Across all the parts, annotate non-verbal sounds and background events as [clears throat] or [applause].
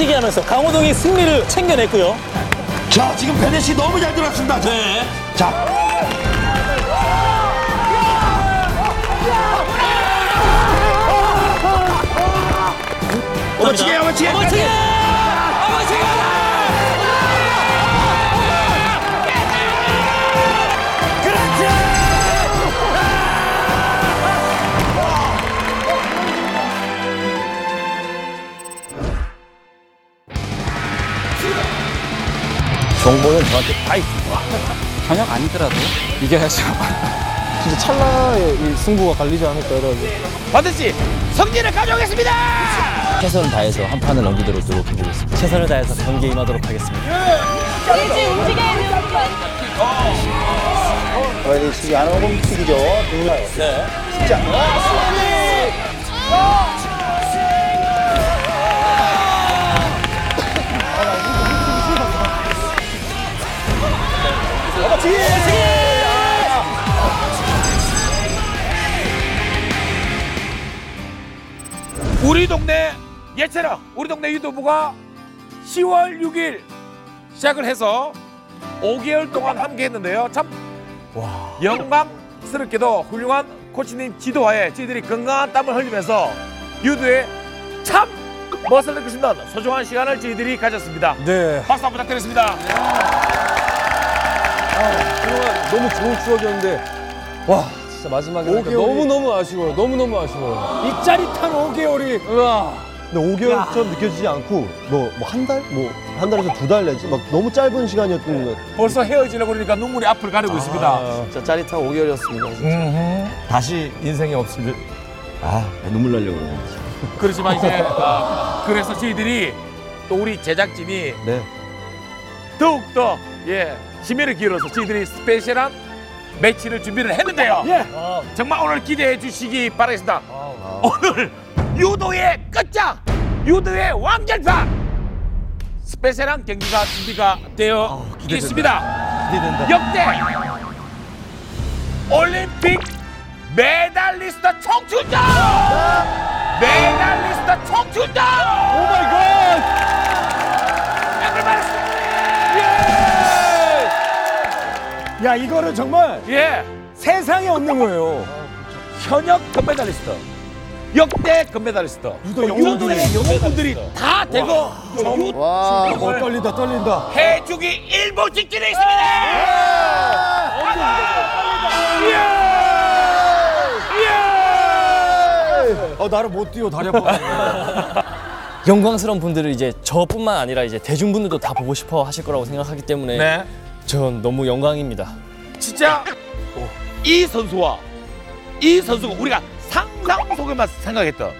치기 하면서 강호동이 승리를 챙겨냈고요. 자, 지금 베넷이 너무 잘 들어왔습니다. 네. 자, 어머치기! 어머치기! 어머치기! 정보는 저한테 다 있습니다. 전혀 아니더라도 이겨야죠. 진짜 찰나의 이 승부가 갈리지 않을까 여러분. 반드시 승리를 가져오겠습니다! 최선을 다해서 한 판을 넘기도록 노력해보겠습니다. 최선을 다해서 경기에 임하도록 하겠습니다. 의지 움직여야 돼요. 빨리 시기 안 하고 시기죠. 몰라 진짜. 우리 동네 예체력, 우리 동네 유도부가 10월 6일 시작을 해서 5개월 동안 함께 했는데요. 참 영광스럽게도 훌륭한 코치님 지도하에 저희들이 건강한 땀을 흘리면서 유도에 참 멋을 느낄 수 있는 소중한 시간을 저희들이 가졌습니다. 네. 박수 한번 부탁드리겠습니다. 그동안 너무 좋은 추억이었는데 와 진짜 마지막에 너무너무 아쉬워요. 너무너무 아쉬워요. 이 짜릿한 5개월이 우와. 근데 5개월처럼 느껴지지 않고 뭐 한 달? 뭐 한 달에서 두 달 내지 막 너무 짧은 시간이었던 것 같아요. 벌써 헤어지려고 그러니까 눈물이 앞을 가리고 있습니다. 진짜 짜릿한 5개월이었습니다. 진짜. 다시 인생에 없을 일. 아 눈물 나려고 그러네. 그렇지만 이제 어, 그래서 저희들이 또 우리 제작진이 네. 더욱더 예 심혈을 기울여서 저희들이 special한 매치를 준비를 했는데요. 정말 오늘 기대해 주시기 바라겠습니다. 오늘 유도의 끝장, 유도의 완결판 special한 경기가 준비가 되어 있습니다. 역대 올림픽 메달리스트 총출전! 메달리스트 총출전! oh my 갓! 야 이거는 정말 예. 세상에 없는 거예요. 현역 금메달리스트, 역대 금메달리스트, 유도 영웅들이. 유도의 영웅분들이 다 되고 와 어, 떨린다 떨린다. 해주기 일보 직전에 있습니다. 어 나를 못 뛰어 다리 아파. 영광스러운 분들을 이제 저뿐만 아니라 이제 대중분들도 다 보고 싶어 하실 거라고 생각하기 때문에 네, 전 너무 영광입니다. 진짜 이 선수와 이 선수가 우리가 상상 속에만 생각했던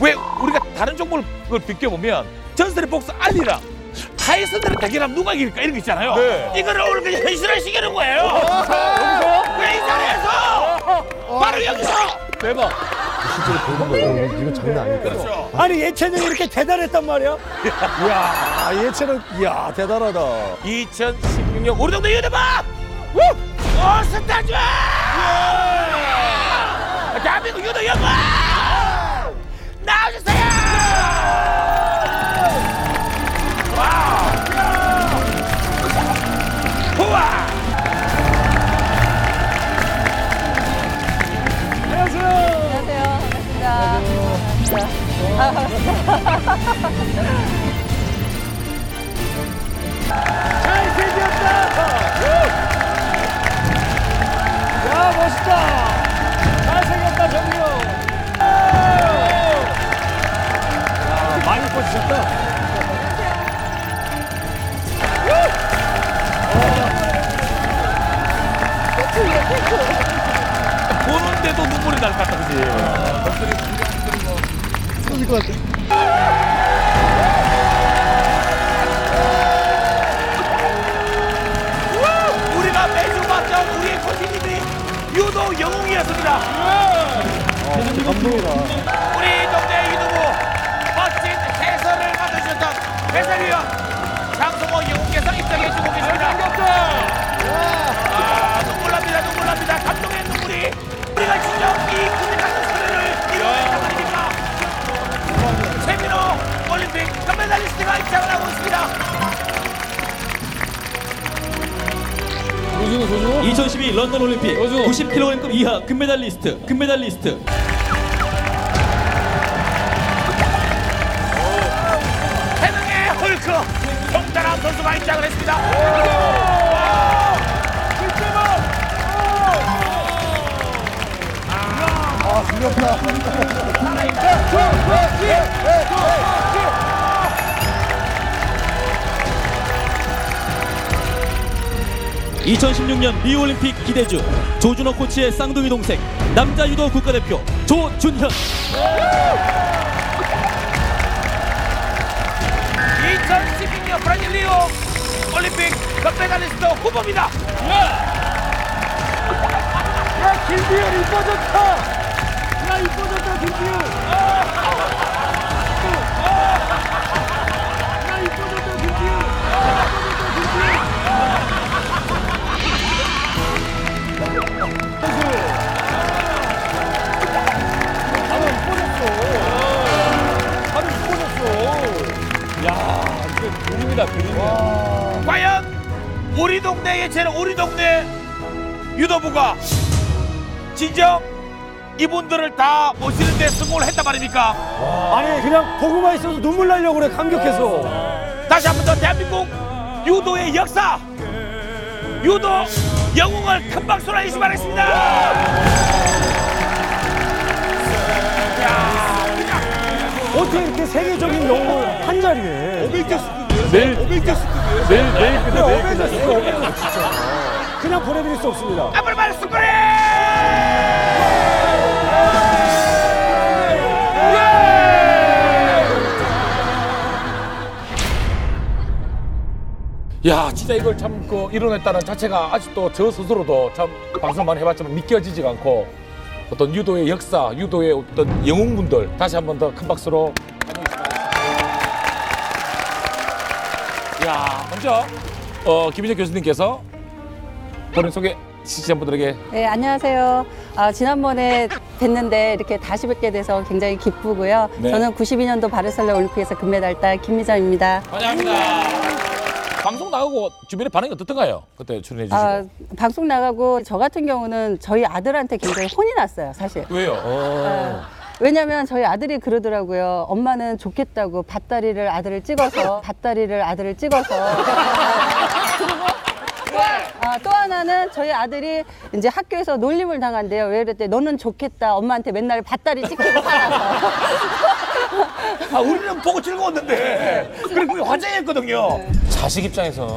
왜 우리가 다른 종목을 비껴보면 전설의 복수 알리랑 타이슨들의 대결하면 누가 이길까 이런 거 있잖아요. 이거를 오늘 그냥 현실화 시키는 거예요. 여기서? 그래 이 자리에서 바로 여기서 이거 장난 아닐까. 그렇죠. 아니 예체능이 이렇게 대단했단 말이야? 이야 예체능 이야 대단하다. 2016년 우리 동네 유튜버 오스타즈 대한민국 유도 연구 나와주세요 와 금메달리스트 2016년 리올림픽 기대주 조준호 코치의 쌍둥이 동생 남자 유도 국가대표 조준현. 2016년 브라질 리오 올림픽 금메달리스트 후보입니다. 그림이다, 이분들을 다 모시는데 성공을 했단 말입니까? 아니 그냥 보고만 있어도 눈물 나려고 그래 감격해서. 다시 한 번 더 대한민국 유도의 역사 유도 영웅을 큰 박수로 해주시기 바라겠습니다. 어떻게 이렇게 세계적인 영웅을 한 자리에? 내일, 내일, 내일 끝나, 내일 끝나. 그냥 보내드릴 수 없습니다. 아브라말 야 진짜 이걸 참 그 이뤄냈다는 자체가 아직도 저 스스로도 참 방송만 해봤지만 믿겨지지가 않고 어떤 유도의 역사, 유도의 어떤 영웅분들 다시 한 번 더 큰 박수로 야 먼저 어, 김인재 교수님께서 본인 소개 시청자분들에게 네, 안녕하세요. 아, 지난번에 뵀는데 이렇게 다시 뵙게 돼서 굉장히 기쁘고요. 네. 저는 92년도 바르셀로나 올림픽에서 금메달 딸 김미정입니다. 환영합니다. 방송 나가고 주변의 반응이 어떻던가요? 그때 출연해 주시고 아, 방송 나가고 저 같은 경우는 저희 아들한테 굉장히 혼이 났어요, 사실. 왜요? 아, 왜냐면 저희 아들이 그러더라고요. 엄마는 좋겠다고 밭다리를 아들을 찍어서 밭다리를 아들을 찍어서 아, 또 하나는 저희 아들이 이제 학교에서 놀림을 당한대요. 왜 그랬대? 너는 좋겠다. 엄마한테 맨날 밭다리 찍히고 살아서. [laughs] 아 우리는 보고 즐거웠는데 그래 그게 화제였거든요. 자식 입장에서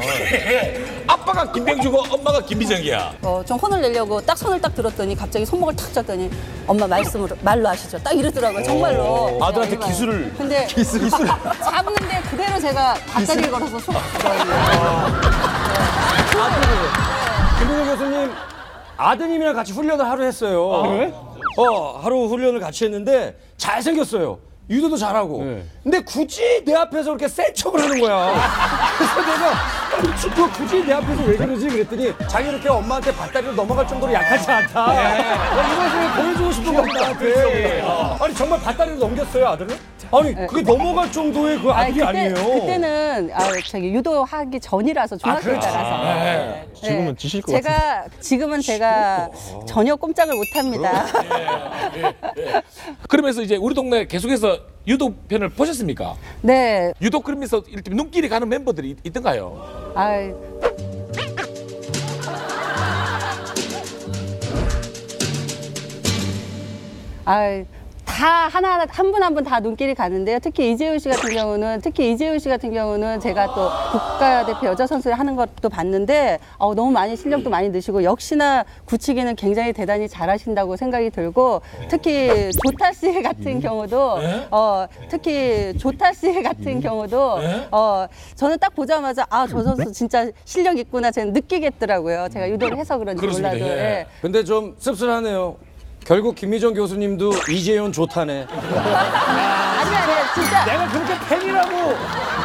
아빠가 김병주고 엄마가 김미정이야. 어, 좀 혼을 내려고 딱 손을 딱 들었더니 갑자기 손목을 탁 잡더니 엄마 말씀으로 말로 하시죠. 딱 이러더라고요. 정말로. 아들한테 제가 기술을- 근데 기술 [laughs] 잡는데 그대로 제가 밭다리를 걸어서 속 [laughs] 김동현 교수님 아드님이랑 같이 훈련을 하루 했어요. 어 하루 훈련을 같이 했는데 잘 생겼어요. 유도도 잘하고. 네. 근데 굳이 내 앞에서 그렇게 센 척을 하는 거야. [laughs] 그래서 내가 아니, 너 굳이 내 앞에서 왜 그러지? 그랬더니 자기 이렇게 엄마한테 밭다리로 넘어갈 정도로 약하지 않다. 어, 이것을 보여주고 싶은 거 나한테. 아니 정말 밭다리로 넘겼어요 아들을? 아니 그게 넘어갈 정도의 그 아니, 아들이 그때, 아니에요. 그때는 아, 저기 유도하기 전이라서 중학교 때라서. 네. 지금은 지실 것 제가 지금은 제가 전혀 꼼짝을 못 합니다. 그러면서 이제 우리 동네 계속해서 유도 편을 보셨습니까? 네. 유도 그러면서 이렇게 눈길이 가는 멤버들이 있- 있던가요? 아, 아, 다 하나하나 한 분 한 분 다 눈길이 가는데요. 특히 이재훈 씨 같은 경우는 특히 이재훈 씨 같은 경우는 제가 또 국가대표 여자 선수 하는 것도 봤는데 어, 너무 많이 실력도 많이 느시고 역시나 굳히기는 굉장히 대단히 잘하신다고 생각이 들고 특히 조타 씨 [laughs] 같은 경우도 어, 특히 조타 씨 같은 경우도 어, 저는 딱 보자마자 아 저 선수 진짜 실력 있구나 저는 느끼겠더라고요. 제가 유도를 해서 그런지 그렇습니다. 몰라도. 예. 예. 근데 좀 씁쓸하네요. 결국 김미정 교수님도 이재용 좋다네. 아니 아니 진짜 내가 그렇게 팬이라고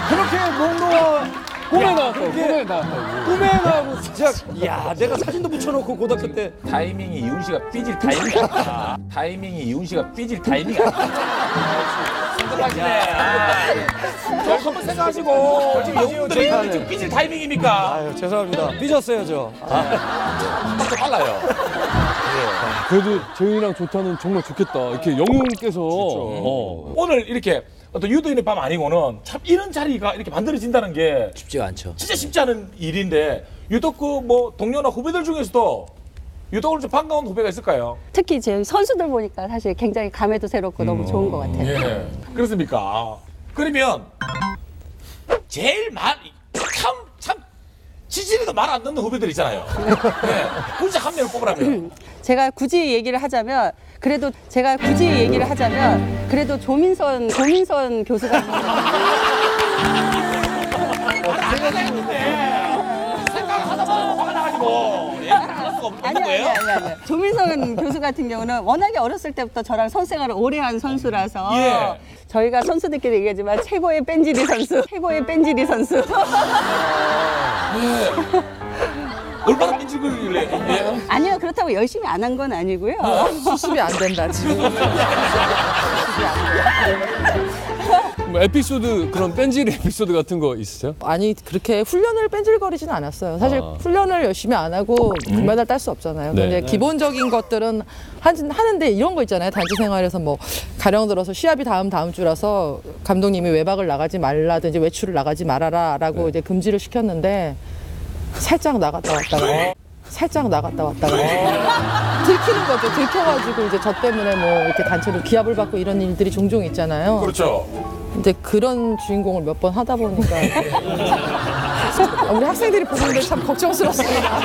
그렇게 뭔가 꿈에 나왔다고, 꿈에 나왔다고. 꿈에 나오고 진짜 야 내가 사진도 붙여놓고 고등학교 때 타이밍이 이훈 씨가 삐질 타이밍이 아니다. 타이밍이 이훈 씨가 삐질 타이밍이 아니다. 생각하시네. 저 한번 생각하시고 지금 영웅들이 지금 삐질 타이밍입니까? 아유 죄송합니다 삐졌어요 저좀 빨라요. 그래도 재윤이랑 좋다는 정말 좋겠다. 이렇게 영웅께서. 어. 오늘 이렇게 어떤 유도인의 밤 아니고는 참 이런 자리가 이렇게 만들어진다는 게 쉽지가 않죠 진짜 쉽지 않은 일인데 유독 그 뭐 동료나 후배들 중에서도 유독 좀 반가운 후배가 있을까요? 특히 제 선수들 보니까 사실 굉장히 감회도 새롭고 너무 좋은 것 같아요. 예. 그렇습니까? 그러면 제일 말참참 지질이도 말 안 듣는 후배들 있잖아요. 예. 굳이 한 명을 뽑으라면 [clears throat] 제가 굳이 얘기를 하자면 그래도 제가 굳이 얘기를 하자면 그래도 조민선 조민선 교수가 생각하다 보면 화가 나가지고 수가 없는 아니 아니 거예요. 아니 아니 조민선 교수 같은 경우는 워낙에 어렸을 때부터 저랑 선생활을 오래 한 선수라서 예. 저희가 선수들끼리 얘기하지만 최고의 뺀지리 선수 최고의 뺀지리 선수 얼마나 삐질거리길래 예. 아니요 그렇다고 열심히 안 한 건 아니고요 수습이 안 된다 지금. [laughs] 뭐 에피소드, 그런 뺀질 에피소드 같은 거 있으세요? 아니 그렇게 훈련을 뺀질거리진 않았어요. 사실 아. 훈련을 열심히 안 하고 금메달 딸 수 없잖아요. 네. 근데 네. 기본적인 것들은 한, 하는데 이런 거 있잖아요. 단체 생활에서 뭐 가령 들어서 시합이 다음 다음 주라서 감독님이 외박을 나가지 말라든지 외출을 나가지 말아라라고 네. 이제 금지를 시켰는데 살짝 나갔다 왔다가 살짝 나갔다 왔다가 들키는 거죠. 들켜가지고 이제 저 때문에 뭐 이렇게 단체로 기합을 받고 이런 일들이 종종 있잖아요. 그렇죠. 이제 그런 주인공을 몇 번 하다 보니까 [laughs] 우리 학생들이 보고 있는데 참 걱정스럽습니다.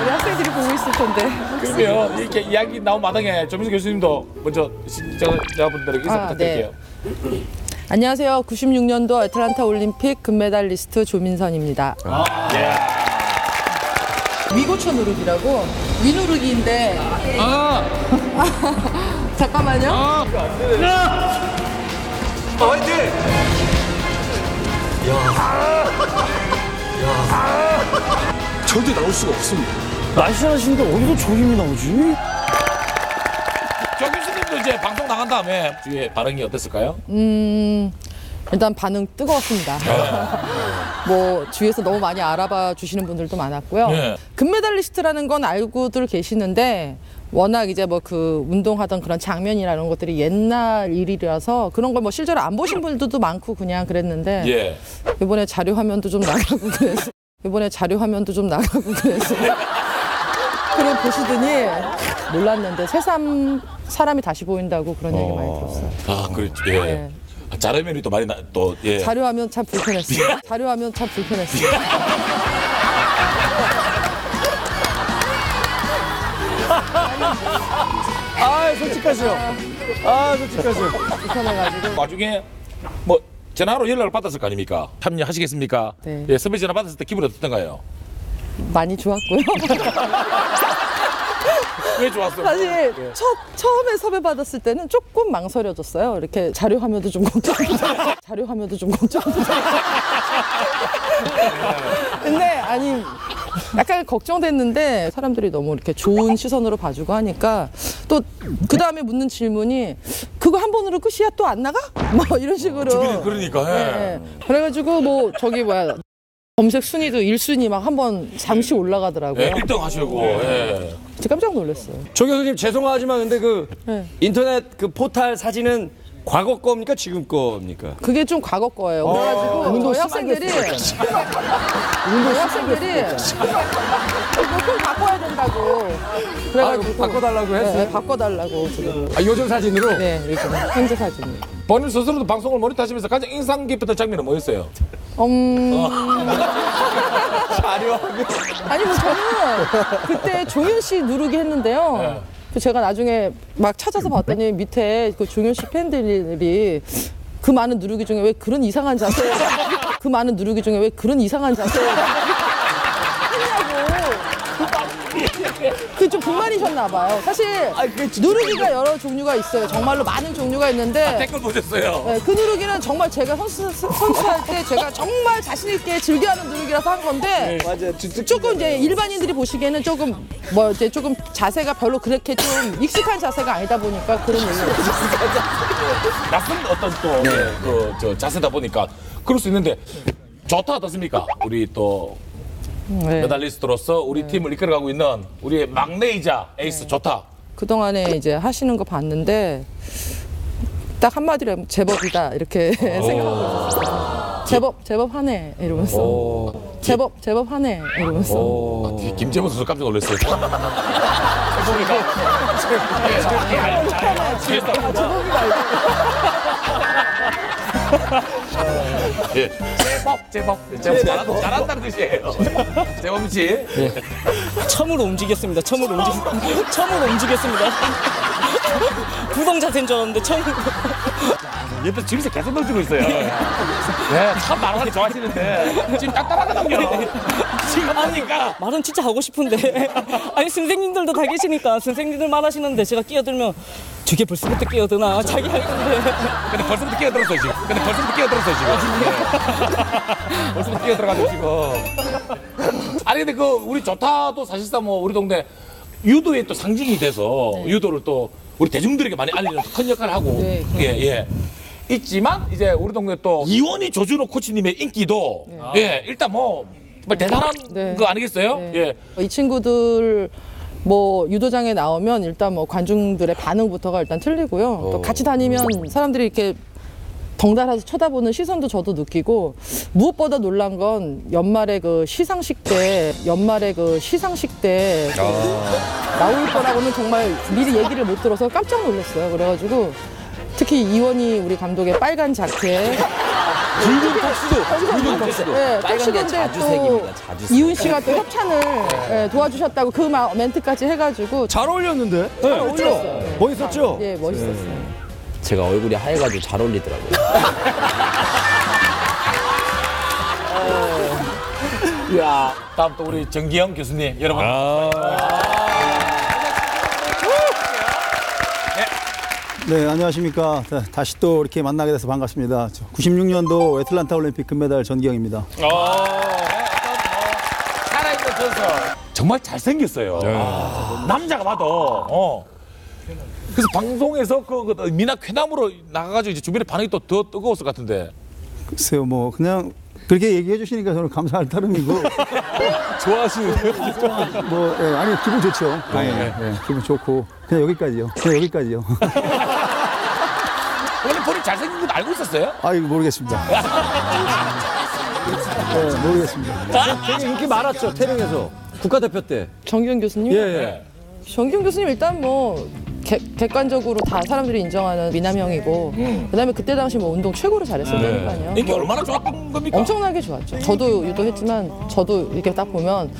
우리 학생들이 보고 있을 텐데. 그러면 이렇게 이야기 나온 마당에 조민수 교수님도 먼저 시청자분들에게 인사 아, 부탁드릴게요. 안녕하세요. 96년도 애틀란타 올림픽 금메달리스트 조민선입니다. 위고쳐 누르기라고 위 누르기인데. 잠깐만요. 날씬하신데 어디서 저 힘이 나오지? 조 교수님도 이제 방송 나간 다음에 주위에 반응이 어땠을까요? 음, 일단 반응 뜨거웠습니다. [laughs] 뭐 주위에서 너무 많이 알아봐 주시는 분들도 많았고요. 네. 금메달리스트라는 건 알고들 계시는데 워낙 이제 뭐 그 운동하던 그런 장면이라는 것들이 옛날 일이라서 그런 걸 뭐 실제로 안 보신 분들도 많고 그냥 그랬는데 예. 이번에 자료 화면도 좀 나가고 그래서 이번에 자료 화면도 좀 나가고 그래서 그걸 보시더니 몰랐는데 새삼 사람이 다시 보인다고 그런 얘기 많이 들었어요. 아, 그렇죠. 예. 네. 자료면이 또 많이 나, 또 예. 자료 화면 참 불편했어요. 자료 화면 참 불편했어요. 아 솔직하시오 아 솔직하시오 불편해가지고. 나중에 뭐 전화로 연락을 받았을 거 아닙니까? 참여하시겠습니까? 네. 예, 선배 전화 받았을 때 기분이 어떻던가요? 많이 좋았고요. [laughs] 왜 좋았어요? 사실 첫 처음에 섭외 받았을 때는 조금 망설여졌어요. 이렇게 자료 화면도 좀 걱정되고 자료 화면도 좀 걱정되고. [laughs] 근데 아니 약간 걱정됐는데 사람들이 너무 이렇게 좋은 시선으로 봐주고 하니까 또 그 다음에 묻는 질문이 그거 한 번으로 끝이야 또 안 나가? 뭐 이런 식으로. 주변에 그러니까. 예. 네. 그래가지고 뭐 저기 뭐야 검색 순위도 1순위 막 한번 잠시 올라가더라고요. 예, 1등 하시고. 예. 진짜 깜짝 놀랐어요. 조 교수님 죄송하지만 근데 그 네. 인터넷 그 포탈 사진은 과거 겁니까 지금 겁니까? 그게 좀 과거 거예요. 그래가지고 저희 학생들이 저희 학생들이 좀 바꿔야 된다고. 그래가지고 아, 바꿔달라고 했어요? 네, 바꿔달라고 지금. 아 요즘 사진으로? 네, 이렇게 현재 사진. 본인 스스로도 방송을 모니터하시면서 가장 인상 깊었던 장면은 뭐였어요? 음. [laughs] 아니 뭐 저는 그때 종현 씨 누르기 했는데요. 그 제가 나중에 막 찾아서 봤더니 밑에 그 종현 씨 팬들이 그 많은 누르기 중에 왜 그런 이상한 자세 그 많은 누르기 중에 왜 그런 이상한 자세 했냐고 그그좀 불만이셨나 봐요. 사실 누르기가 여러 종류가 있어요. 정말로 많은 종류가 있는데 댓글 보셨어요? 네, 그 누르기는 정말 제가 선수, 선수할 때 제가 정말 자신 있게 즐겨하는 누르기라서 한 건데 조금 이제 일반인들이 보시기에는 조금 뭐 이제 조금 자세가 별로 그렇게 좀 익숙한 자세가 아니다 보니까 그런 얘기가 [laughs] 낯선 어떤 또그 자세다 보니까 그럴 수 있는데 좋다 어떻습니까? 우리 또 네. 메달리스트로서 우리 팀을 이끌어가고 있는 우리의 막내이자 에이스 좋다. 그동안에 이제 하시는 거 봤는데 딱 한마디로 하면 제법이다 이렇게 [laughs] 생각하고 있었어요. 제법 제법 하네 이러면서. 제법 제법 하네 이러면서. 아, 뒤- 김재범 선수 깜짝 놀랐어요. [laughs] 해보니까 예, 제법 제법 제법 잘한- 잘한 다는 뜻이에요. 재범 씨. 처음으로 움직였습니다. 처음으로 움직 처음으로 움직였습니다. [laughs] 부동 자세인 줄 알았는데 처음으로. 옆에서 집에서 계속 넣어주고 있어요. 네, 참 말하는 거 좋아하시는데 지금 딱딱하거든요. 지금 하니까 말은 진짜 하고 싶은데 [laughs] 아니 선생님들도 다 계시니까 선생님들 말하시는데 제가 끼어들면 저게 벌써부터 끼어드나 자기 할 건데 근데 벌써부터 끼어들었어요 지금. 근데 벌써부터 끼어들었어요 지금. 벌써부터 끼어들어가지고 지금. 아니 근데 그 우리 조타도 사실상 뭐 우리 동네 유도의 또 상징이 돼서 유도를 또 우리 대중들에게 많이 알리는 큰 역할을 하고 네, 예 예. 있지만 이제 우리 동네 또 이원희 조준호 코치님의 인기도 예 일단 뭐 정말 대단한 네. 거 아니겠어요? 네. 예. 이 친구들 뭐 유도장에 나오면 일단 뭐 관중들의 반응부터가 일단 틀리고요. 또 같이 다니면 사람들이 이렇게 덩달아서 쳐다보는 시선도 저도 느끼고 무엇보다 놀란 건 연말에 그 시상식 때 연말에 그 시상식 때 나올 거라고는 정말 미리 얘기를 못 들어서 깜짝 놀랐어요. 그래가지고 특히 이원희 우리 감독의 빨간 자켓 붉은 턱수도 붉은 턱수도 네, 턱시도인데 또 이훈 씨가 또 협찬을 예, 도와주셨다고 그 마- 멘트까지 해가지고 잘 어울렸는데? 잘 어울렸어요. 멋있었죠? 예, 멋있었어요. 제가 얼굴이 하얘가지고 잘 어울리더라고요. [laughs] 야 다음 또 우리 정기영 교수님 여러분. 네, 안녕하십니까. 자, 다시 또 이렇게 만나게 돼서 반갑습니다. 96년도 애틀란타 올림픽 금메달 전기영입니다. 살아있는 선수. 정말 잘생겼어요. 아, 남자가 봐도. 어. 그래서 방송에서 그, 그 미나 쾌남으로 나가가지고 이제 주변에 반응이 또 더 뜨거웠을 것 같은데. 글쎄요, 뭐, 그냥 그렇게 얘기해 주시니까 저는 감사할 따름이고, [laughs] 좋아하시는데요? 뭐, 예, 아니, 기분 좋죠. 당연히. 예, 기분 좋고. 그냥 여기까지요. 그냥 여기까지요. [laughs] 원래 본인 잘생긴 건 알고 있었어요? 아, 이거 모르겠습니다. [laughs] 네, 모르겠습니다. 되게 인기 많았죠, 태릉에서. 국가대표 때. 정기훈 교수님? 예, 예. 정기훈 교수님 일단 뭐 객, 객관적으로 다 사람들이 인정하는 미남형이고 그다음에 그때 당시 뭐 운동 최고로 잘했을 때니까요. 인기 얼마나 좋았던 겁니까? 엄청나게 좋았죠. 저도 유도했지만 저도 이렇게 딱 보면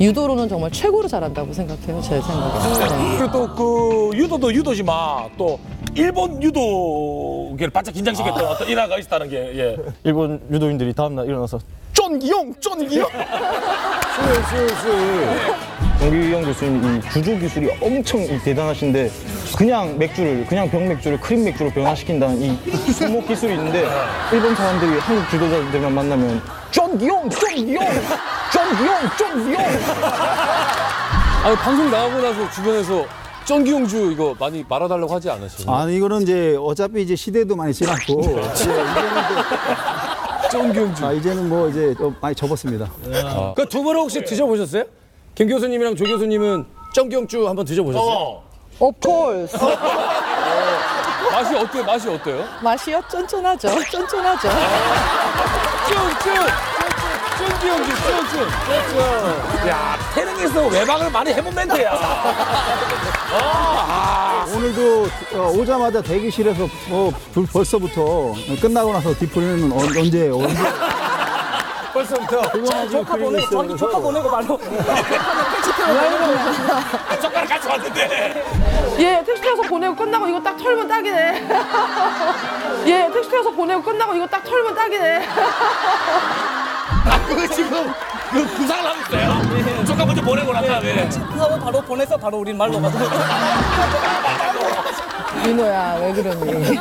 유도로는 정말 최고로 잘한다고 생각해요. 제 생각에. 네. 그리고 또 그 유도도 유도지만 또 일본 유도계를 바짝 긴장시켰던 어떤 일화가 있었다는 게 예. 일본 유도인들이 다음날 일어나서 쫀기용! 쫀기용! 정규영 교수님 이 구조 기술이 엄청 대단하신데 그냥 맥주를 그냥 병 맥주를 크림 맥주로 변화시킨다는 이 손목 기술이 있는데 일본 사람들이 한국 주도자들만 만나면 쫀기용 쫀기용 쫀기용 쫀기용 아니 방송 나가고 나서 주변에서 쩐기용주 이거 많이 말아달라고 하지 않으셨나요? 아니, 이거는 이제 어차피 이제 시대도 많이 지났고, [laughs] 예, 이제는 쩐기용주. 또, 아, 이제는 뭐 이제 좀 많이 접었습니다. 그 두 분은 혹시 드셔보셨어요? 김 교수님이랑 조 교수님은 쩡경주 한번 드셔보셨어요? 어. Of course. 맛이 어때요? 맛이 어때요? 맛이요? 쫀쫀하죠. 쫀쫀하죠. 쫀쫀! 쫀기용주 쫀쫀! 야 태릉에서 외박을 많이 해본 멘트야. 오늘도 어, 오자마자 대기실에서 뭐 불- 벌써부터 끝나고 나서 뒤풀이는 언- 언제 언제 벌써부터. 조카 보내 자기 조카 보내고 바로 젓가락 같이 왔는데. 예, 택시 타서 보내고 끝나고 이거 딱 털면 딱이네. [laughs] 예, 택시 타서 보내고 끝나고 이거 딱 털면 딱이네. [laughs] 아 그거 지금 그 구상을 하고 있어요. 젓가락 아까 먼저 보내고 난 다음에. 하고 바로 보내서 바로 우린 말로 가서. [laughs] 민호야 왜 그러니?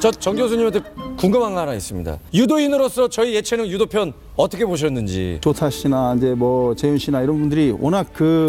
저 정 교수님한테 궁금한 거 하나 있습니다. 유도인으로서 저희 예체능 유도편 어떻게 보셨는지. 조타 씨나 이제 뭐 재윤 씨나 이런 분들이 워낙 그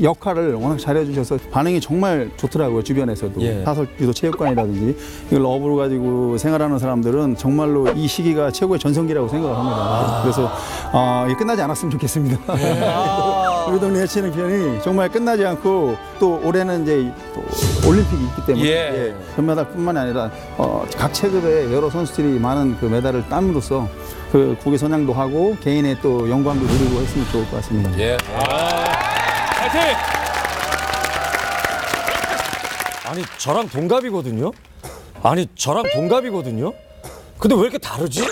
역할을 워낙 잘해주셔서 반응이 정말 좋더라고요 주변에서도 예. 사설 유도 체육관이라든지 이걸 업으로 가지고 생활하는 사람들은 정말로 이 시기가 최고의 전성기라고 생각을 합니다. 그래서 어, 이게 끝나지 않았으면 좋겠습니다. [laughs] 우리 동네 예체능 편이 정말 끝나지 않고 또 올해는 이제 또 올림픽이 있기 때문에 예. 예, 금메달뿐만이 아니라 어, 각 체급의 여러 선 수들이 많은 그 메달을 땀으로써 그 국외 선양도 하고 개인의 또 영광도 누리고 했으면 좋을 것 같습니다. 예. 파이팅! 아니 저랑 동갑이거든요. 아니 저랑 동갑이거든요. 근데 왜 이렇게 다르지?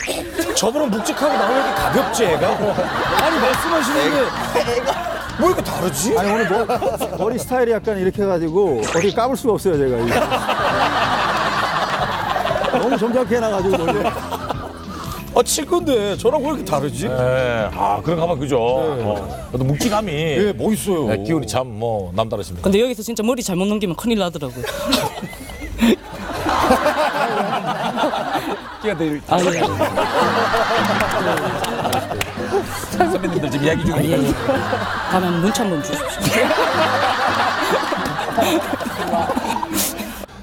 저분은 묵직하고 나는 왜 이렇게 가볍지 애가? 아니 말씀하시는 게뭐 이렇게 다르지? 아니 오늘 뭐, 머리 스타일이 약간 이렇게 해가지고 어디 까불 수가 없어요 제가 이게. 너무 점잖게 해놔가지고 머리. 아, 칠 건데 저랑 왜 이렇게 다르지? 예. 아, 그런가 봐, 그죠? 어. 또 묵직함이. 예, 멋있어요. 네, 기운이 참 뭐 남다르십니다. 근데 여기서 진짜 머리 잘못 넘기면 큰일 나더라고요. [laughs] 끼어들. 아, 예. 선배님들 지금 이야기 중이니까. 다음에 문자 한번 주십시오. [laughs]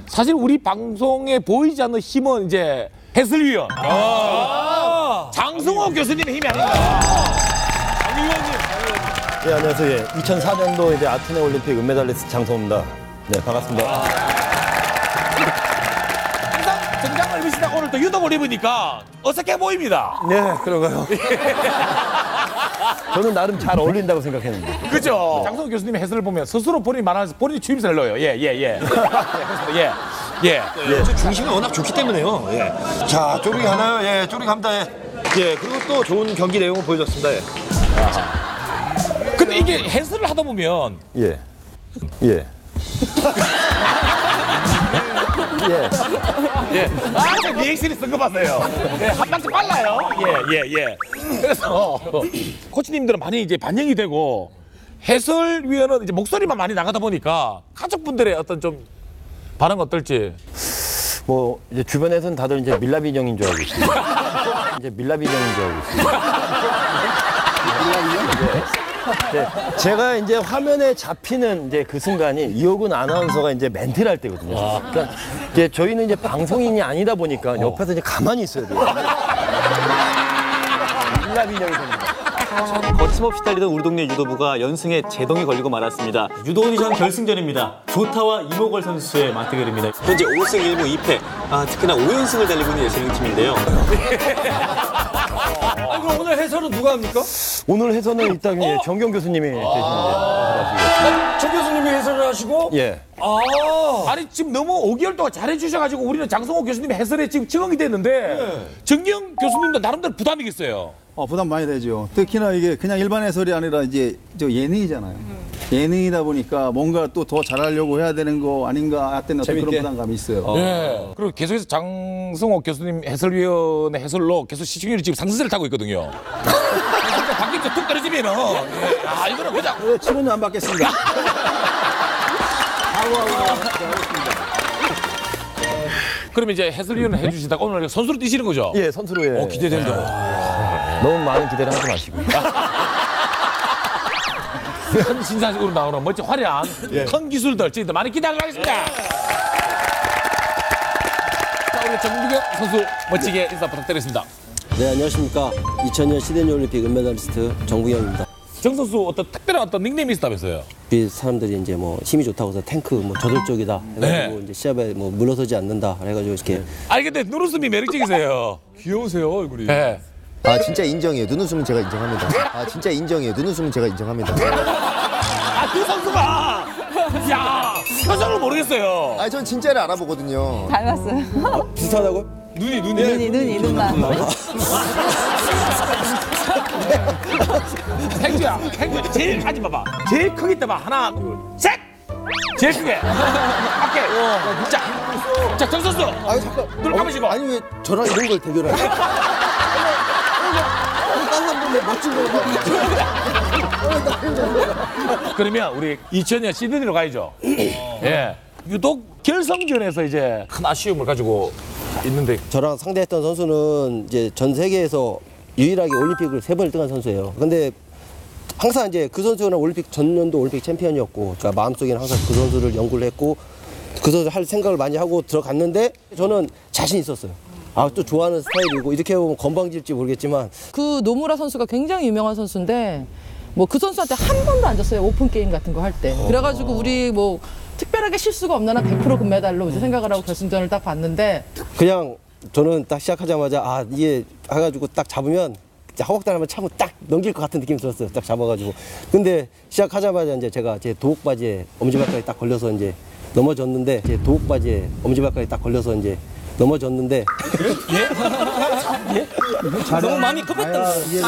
사실 우리 방송에 보이지 않는 힘은 이제 해설위원. 장승호 교수님의 힘이 아닌가. 장 위원님. 네, 안녕하세요. 예, 2004년도 이제 아테네 올림픽 은메달리스트 장성호입니다. 네, 반갑습니다. 항상 정장을 입으시다가 오늘 또 유독을 입으니까 어색해 보입니다. 네, 그런가요? [laughs] 저는 나름 잘 어울린다고 생각했는데. 그죠? 장성호 교수님 의 해설을 보면 스스로 본인이 말하면서 본인이 추임새를 넣어요. 예, 예, 예. 네, 그렇습니다. 예. 예. 예, 중심이 워낙 좋기 때문에요. 예. 자, 쪼르기 하나요? 예, 쪼르기 갑니다. 예. 예, 그리고 또 좋은 경기 내용을 보여줬습니다. 예. 근데 이게 해설을 하다 보면 예. 예. 예. 예. 아, 저 리액션이 쓴거 봤어요. 예, 한 방씩 빨라요. 예, 예, 예. 그래서 코치님들은 많이 이제 반영이 되고 해설위원은 이제 목소리만 많이 나가다 보니까 가족분들의 어떤 좀 반응 어떨지. 뭐, 이제 주변에서는 다들 이제 밀랍 인형인 줄 알고 있습니다. 이제 밀랍 인형인 줄 알고 있습니다. [laughs] 네, 제가 이제 화면에 잡히는 이제 그 순간이 이호근 아나운서가 이제 멘트를 할 때거든요. 그러니까 이제 저희는 이제 방송인이 아니다 보니까 옆에서 이제 가만히 있어야 돼요. 밀랍 인형이 됩니다. 거침없이 달리던 우리 동네 유도부가 연승에 제동이 걸리고 말았습니다. 유도 오디션 결승전입니다. 조타와 이모걸 선수의 맞대결입니다. 현재 5승 1무 2패, 아, 특히나 5연승을 달리고 있는 예체능팀인데요. [laughs] 아, 그럼 오늘 해설은 누가 합니까? 오늘 해서는 일단 예, 정경 교수님이 대신 정 교수님이 해설을 하시고 예. 아. 아니 지금 너무 5개월 동안 잘해주셔가지고 우리는 장성호 교수님의 해설에 지금 적응이 됐는데 정경 교수님도 나름대로 부담이겠어요. 어, 부담 많이 되죠. 특히나 이게 그냥 일반 해설이 아니라 이제 저 예능이잖아요. 예능이다 보니까 뭔가 또 더 잘하려고 해야 되는 거 아닌가 하여튼 어떤 그런 재밌게? 부담감이 있어요. 예. 그리고 계속해서 장성호 교수님 해설위원의 해설로 계속 시청률이 지금 상승세를 타고 있거든요. 그래서 박경재 툭 떨어지면은 예. 아 이거는 그냥 네, 치료는 안 받겠습니다. [laughs] 그러면 이제 해설위원을 해주시다가 오늘 선수로 뛰시는 거죠? 예, 선수로 예. 어, 기대된다. 너무 많은 기대를 하지 마시고. [laughs] 큰 신사적으로 나오는 멋진 화려한 [laughs] 큰 기술들 저희들 많이 기대하도록 하겠습니다. 자 우리 정규경 선수 멋지게 인사 부탁드리겠습니다. 네, 안녕하십니까. 2000년 시드니 올림픽 은메달리스트 정부영입니다. 정 선수 어떤 특별한 어떤 닉네임이 있다면서요? 우리 사람들이 이제 뭐 힘이 좋다고 해서 탱크 뭐 저돌적이다 해가지고 네. 이제 시합에 뭐 물러서지 않는다 그래가지고 이렇게 아니 근데 눈웃음이 매력적이세요. 귀여우세요 얼굴이. 네. 아 진짜 인정해요. 눈웃음은 제가 인정합니다. 아 진짜 인정해요. 눈웃음은 제가 인정합니다. 아그 선수가 야 표정을 모르겠어요. 아 전 진짜를 알아보거든요. 닮았어요. 비슷하다고? 눈이 눈이 눈이 눈이 눈만. 행주야, 행주 제일 하지 봐봐. 제일 크게 떠봐. 하나, 둘, 셋. 제일 크게. 오케이. 자, 자, 정 선수. 아 잠깐. 눈 감으시고. 아니 왜 저랑 이런 걸 대결해요? 내 멋진 거. 그러면 우리 2000년 시드니로 가야죠. 예. 유독 결성전에서 이제 큰 아쉬움을 가지고 있는데 저랑 상대했던 선수는 이제 전 세계에서 유일하게 올림픽을 세 번을 등한 선수예요. 근데 항상 이제 그 선수는 올림픽 전년도 올림픽 챔피언이었고, 그러니까 마음속에는 항상 그 선수를 연구를 했고, 그 선수 할 생각을 많이 하고 들어갔는데 저는 자신 있었어요. 아, 또 좋아하는 스타일이고, 이렇게 보면 건방질지 모르겠지만, 그 노무라 선수가 굉장히 유명한 선수인데 뭐 그 선수한테 한 번도 안 졌어요 오픈 게임 같은 거 할 때. 그래가지고 우리 뭐 특별하게 실수가 없는 한100% 금메달로 이제 생각을 하고 결승전을 딱 봤는데 그냥 저는 딱 시작하자마자, 아, 이게 해가지고 딱 잡으면, 허벅다리 한번 차고 딱 넘길 것 같은 느낌이 들었어요. 딱 잡아가지고. 근데 시작하자마자 이제 제가 제 도복 바지에 엄지발가락이 딱 걸려서 이제 넘어졌는데, 제 도복 바지에 엄지발가락이 딱 걸려서 이제 넘어졌는데, 너무 마음이 급했던 거예요.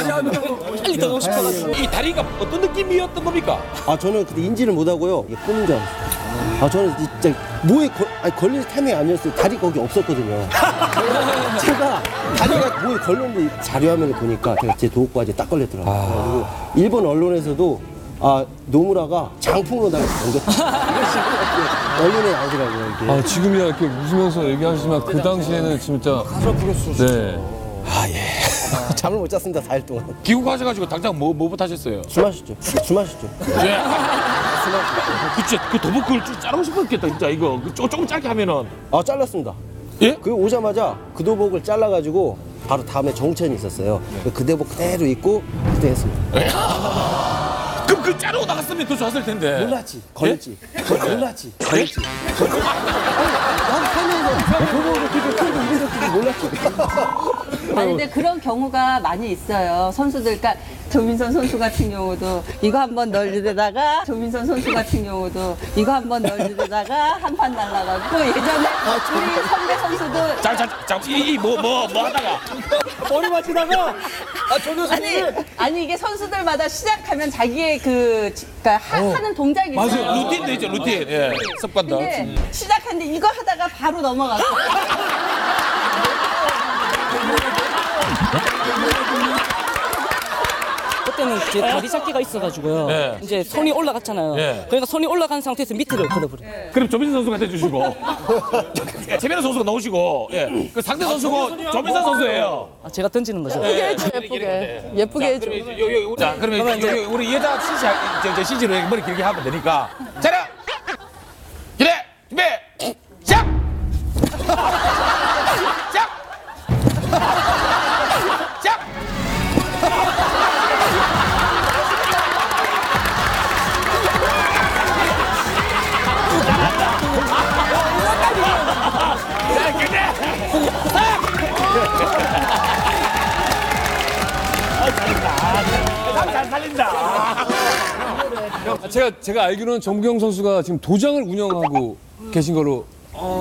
빨리 더 가고 싶어가지고. 이 다리가 어떤 느낌이었던 겁니까? 아 저는 그때 인지를 못하고요. 이게 알았어요 아 저는 진짜 뭐에 걸, 아니, 걸릴 타이밍이 아니었어요. 다리 거기 없었거든요. [laughs] 제가 다리가 뭐에 걸렸는데 자료화면을 보니까 제가 제 도복바지에 딱 걸렸더라고요. 그래가지고 일본 언론에서도 아 노무라가 장풍으로 이런 식으로 언론에 나오더라고요 이게 아, 지금이야 이렇게 웃으면서 얘기하시지만 그 당시에는 진짜 가사 부렸어. 네. [laughs] 잠을 못 잤습니다 4일 동안 귀국하셔가지고 당장 뭐, 뭐부터 하셨어요? 술 마셨죠 술 마셨죠 예. 그치, 그 도복을 좀 자르고 싶었겠다, 진짜 이거. 그 조- 조금 짧게 하면은. 아 잘랐습니다. 예? 그 오자마자 그 도복을 잘라가지고 바로 다음에 정천이 있었어요. 그 도복 그대로 입고 그때 했습니다. [laughs] 그럼 그 자르고 나갔으면 더 좋았을 텐데. 몰랐지. 걸렸지. 몰랐지. 걸렸지. 난 살면서 도복을 그렇게 끌고 이런 적도 몰랐지. [laughs] 아니 근데 그런 경우가 많이 있어요. 선수들, 그러니까 조민선 선수 같은 경우도 이거 한번 널리다가 조민선 선수 같은 경우도 이거 한번 널리다가 한 판 날라가고 예전에 우리 선배 선수도 자, 자, 자, 이, 이, 뭐, 뭐, 뭐 하다가. 머리 맞히다가 아 전혀 아니 아니 이게 선수들마다 시작하면 자기의 그 지- 그러니까 하, 하는 동작이 있어요. 맞아요. 루틴도 있죠, 루틴. 예. 습관도. 근데 시작했는데 이거 하다가 바로 넘어갔어. [laughs] 그때는 이제 다리 잡기가 있어가지고요. 예. 이제 손이 올라갔잖아요. 예. 그러니까 손이 올라간 상태에서 밑으로 걷어버려. 요 그럼 조민선 선수가 해주시고. 예, 최민호 선수가 넣으시고. 예. 그 상대 선수고 조민선 선수예요. 아, 제가 던지는 거죠. 예쁘게 해줘 예쁘게 예쁘게 해줘. 여기, 여기, 자, 그러면, 그러면 여기, 이제- 우리 여자 CG, 저, 저 CG로 머리 길게 하면 되니까. 자라! 기대! 준비! 시작! [laughs] 시작! 아, 제가 제가 알기로는 정부경 선수가 지금 도장을 운영하고 계신 걸로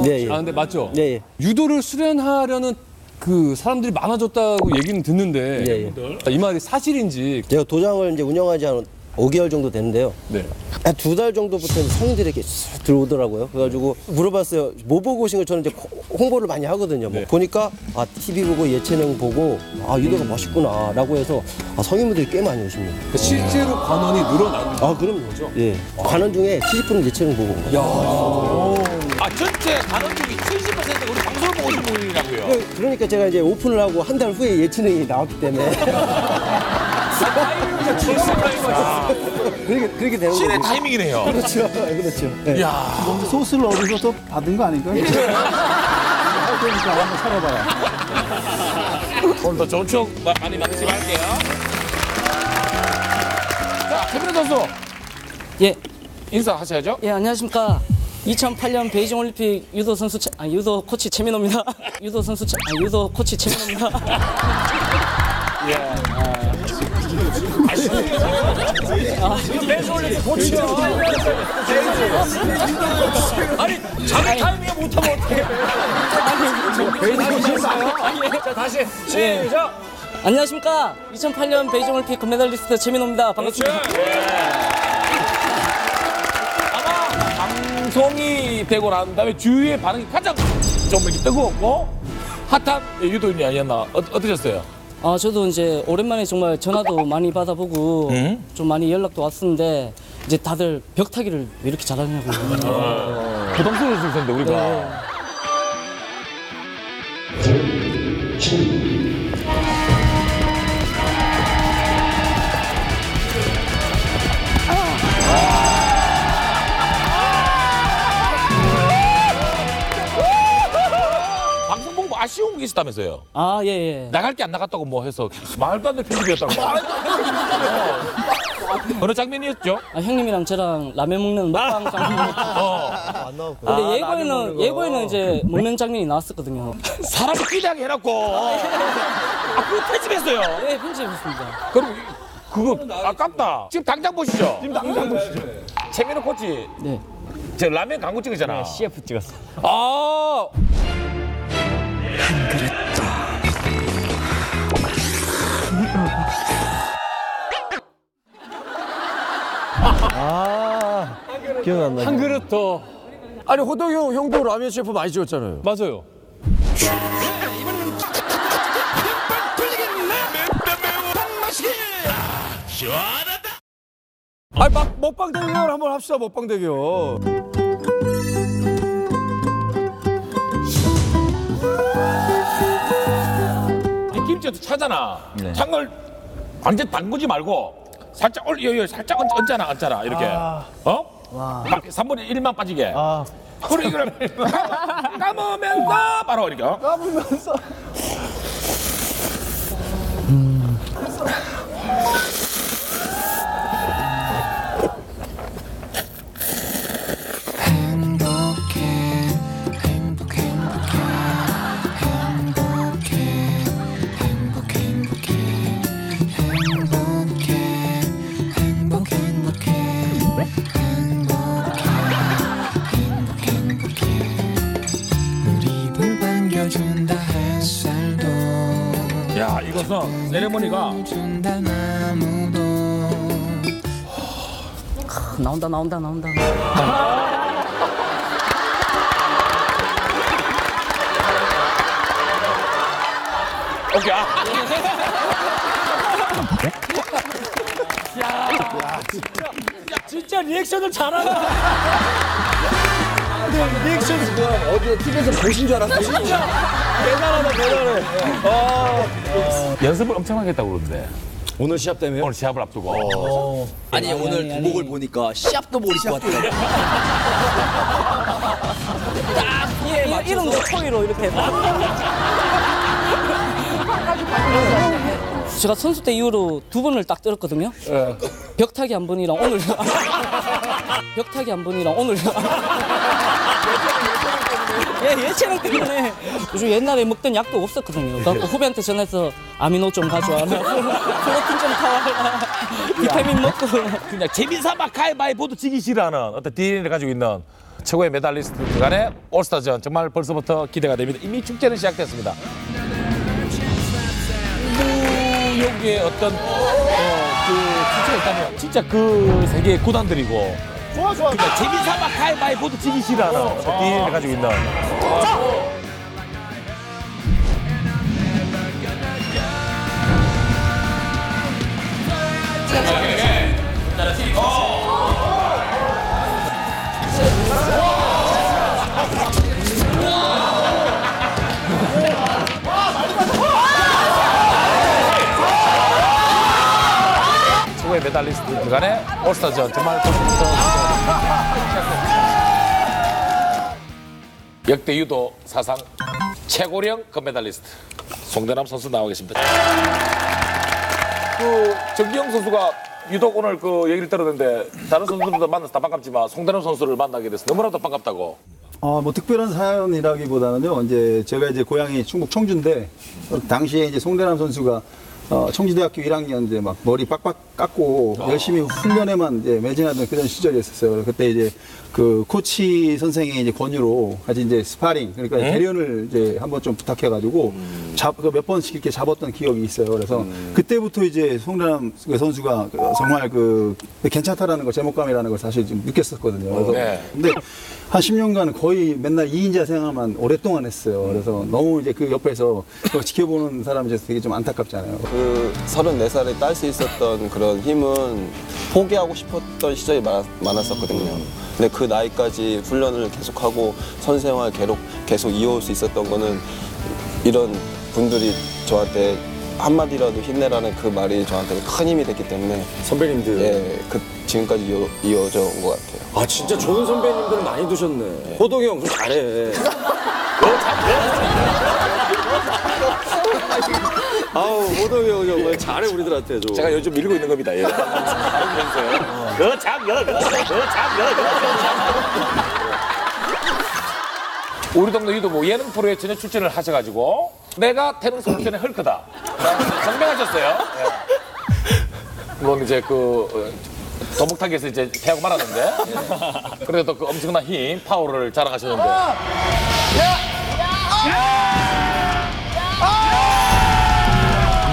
네, 예. 아 근데 맞죠? 네, 예. 유도를 수련하려는 그 사람들이 많아졌다고 얘기는 듣는데 예, 예. 이 말이 사실인지 제가 도장을 이제 운영하지 한 5개월 정도 됐는데요. 네. 한두달 정도부터 성인들에게 쑥 들어오더라고요. 그래가지고 물어봤어요. 뭐 보고 오신 걸 저는 이제 홍보를 많이 하거든요. 뭐 보니까 아 TV 보고 예체능 보고 아 유도가 멋있구나라고 해서 아, 성인분들이 꽤 많이 오십니다. 그러니까 실제로 관원이 늘어나는 아 그럼요. 예. 관원 중에 70분은 예체능 보고 온 거예요. 아, 전체 단원 중에 70%가 우리 방송을 보고 오신 분이라고요. 그- 그러니까 제가 이제 오픈을 하고 한 달 후에 예체능이 나왔기 때문에 [laughs] 그렇게 그렇게 되는 신의 거죠. 타이밍이네요. 그렇죠. 그렇죠. 네. 야 소스를 어디서 또 받은 거 아닌가? 그러니까 한번 찾아봐요. 오늘도 좋은 추억 마- 많이 만드시고 할게요. 자, 최민호 선수 예, 인사하셔야죠. 예 안녕하십니까. 2008년 베이징 올림픽 유도 선수 최- 아, 유도 코치 최민호입니다. [laughs] 유도 선수 최- 아, 유도 코치 최민호입니다. [laughs] 예. 아, 매주 올림픽 코치요. 아니, 자기 타이밍에 못하면 어떡해. 자, 다시 시작. 안녕하십니까. 2008년 베이징 올림픽 금메달리스트 최민호입니다. 반갑습니다. 아마 방송이 되고 난 다음에 주위의 반응이 가장 좀 이렇게 뜨거웠고 핫한 유도인이 아니었나 어, 어떠셨어요? 아 저도 이제 오랜만에 정말 전화도 많이 받아보고 음? 좀 많이 연락도 왔었는데 이제 다들 벽타기를 왜 이렇게 잘하냐고 아, 부담스러웠을 텐데 우리가. 7, 아쉬운 게 있었다면서요? 아, 예, 예. 나갈 게안 나갔다고 뭐 해서 말도 안 되는 편집이었다고. [laughs] 어느 장면이었죠? 아, 형님이랑 저랑 라면 먹는 먹방 장면. 어. 근데 아, 라면 예고에는 거. 예고에는 이제 먹는 장면이 나왔었거든요. [laughs] 사람을 기대하게 해놨고. 아, 그거 편집했어요. 네, 편집했습니다. 그럼 그거 아깝다. 지금 당장 보시죠. 지금 당장 보시죠. 최민호 코치. 네. 저 라면 광고 찍었잖아. CF 찍었어. 아. 아, 기억난다. 한 그릇 더. 아니 호동 형 형도 라면 셰프 많이 찍었잖아요. 맞아요. 아니 막 먹방 대결 한번 합시다 먹방 대결. 이 김치도 차잖아. 창을 완전 담그지 말고 살짝 올, 여, 여, 살짝 얹, 얹잖아, 얹잖아. 이렇게. 어? 막 3분의 1만 빠지게. 그리고 이걸 감- 감으면서 바로 이렇게. 어? 감으면서. 우 야, 이것은 세레모니가 나온다 나온다 나온다. 오케이. 아. 야, 진짜, 진짜 리액션을 잘한다. 근데 리액션이 지금 어디 TV에서 보신 줄 알았어. 진짜 대단하다, 대단해. 아. 연습을 엄청 하겠다고 그러는데. 오늘 시합 때문에? 오늘 시합을 앞두고. 아니 오늘 두목을 보니까 시합도 모를 것 같아요. 딱 이- 이런 거 초이로 이렇게. [laughs] 제가 선수 때 이후로 두 번을 딱 때렸거든요. 벽타기 한 번이랑 오늘 [laughs] 벽타기 한 번이랑 오늘 예, 예체능 때문에 요즘 옛날에 먹던 약도 없었거든요. 그래서 후배한테 전해서 amino 좀 가져와. 프로틴 [laughs] 좀 타와라. 비타민 먹고. 그냥 재미삼아 가위바위보도 지기 싫어하는 어떤 DNA를 가지고 있는 최고의 메달리스트 간의 올스타전 정말 벌써부터 기대가 됩니다. 이미 축제는 시작됐습니다. 무역의 어떤 어, 그 축제가 있다면 진짜 그 세계의 구단들이고 좋아, 좋아. 그냥 재미삼아 가위바위보도 지기 싫어하는 어떤 DNA를 가지고 있는 최고의 메달리스트 간의 올스타전 정말 벌써부터 역대 유도 사상 최고령 금메달리스트 송대남 선수 나와 계십니다. 그 정기영 선수가 유독 오늘 그 얘기를 들었는데 다른 선수들도 만나서 다 반갑지만 송대남 선수를 만나게 돼서 너무나도 반갑다고. 어, 뭐 특별한 사연이라기보다는요. 이제 제가 이제 고향이 충북 청주인데 어, 당시에 이제 송대남 선수가 어, 청주대학교 1학년 이제 막 머리 빡빡 깎고 열심히 훈련에만 이제 매진하던 그런 시절이었어요. 그때 이제 그 코치 선생의 이제 권유로 같이 이제 스파링 그러니까 네? 대련을 이제 한번 좀 부탁해가지고 잡몇 번씩 이렇게 잡았던 기억이 있어요. 그래서 그때부터 이제 송남 선수가 그 정말 그 괜찮다라는 걸 재목감이라는 걸 사실 좀 느꼈었거든요. 그래서 네. 근데 한 10년간 거의 맨날 2인자 생활만 오랫동안 했어요. 그래서 너무 이제 그 옆에서 그걸 지켜보는 사람이 되게 좀 안타깝잖아요. 그 34살에 딸 수 있었던 그런 힘은 포기하고 싶었던 시절이 많았, 많았었거든요. 근데 그 나이까지 훈련을 계속하고 선생활 계속, 계속 이어올 수 있었던 거는 이런 분들이 저한테 한마디라도 힘내라는 그 말이 저한테 큰 힘이 됐기 때문에 선배님들 예, 그 지금까지 이어, 이어 져 온 것 같아요. 아 진짜 좋은 선배님들 많이 두셨네. 호동이 형좀 잘해. 아우 호동이 형 정말 잘해 우리들한테 좀. 제가 요즘 밀고 있는 겁니다. 예. 우리 동네 유도부 예능 프로에 전혀 출전을 하셔가지고 내가 태릉 소년의 헐크다. [laughs] 성명하셨어요. 예. 물론 이제 그 어, 도목타기에서 이제 패하고 말았는데 [laughs] 그래도 그 엄청난 힘, 파워를 자랑하셨는데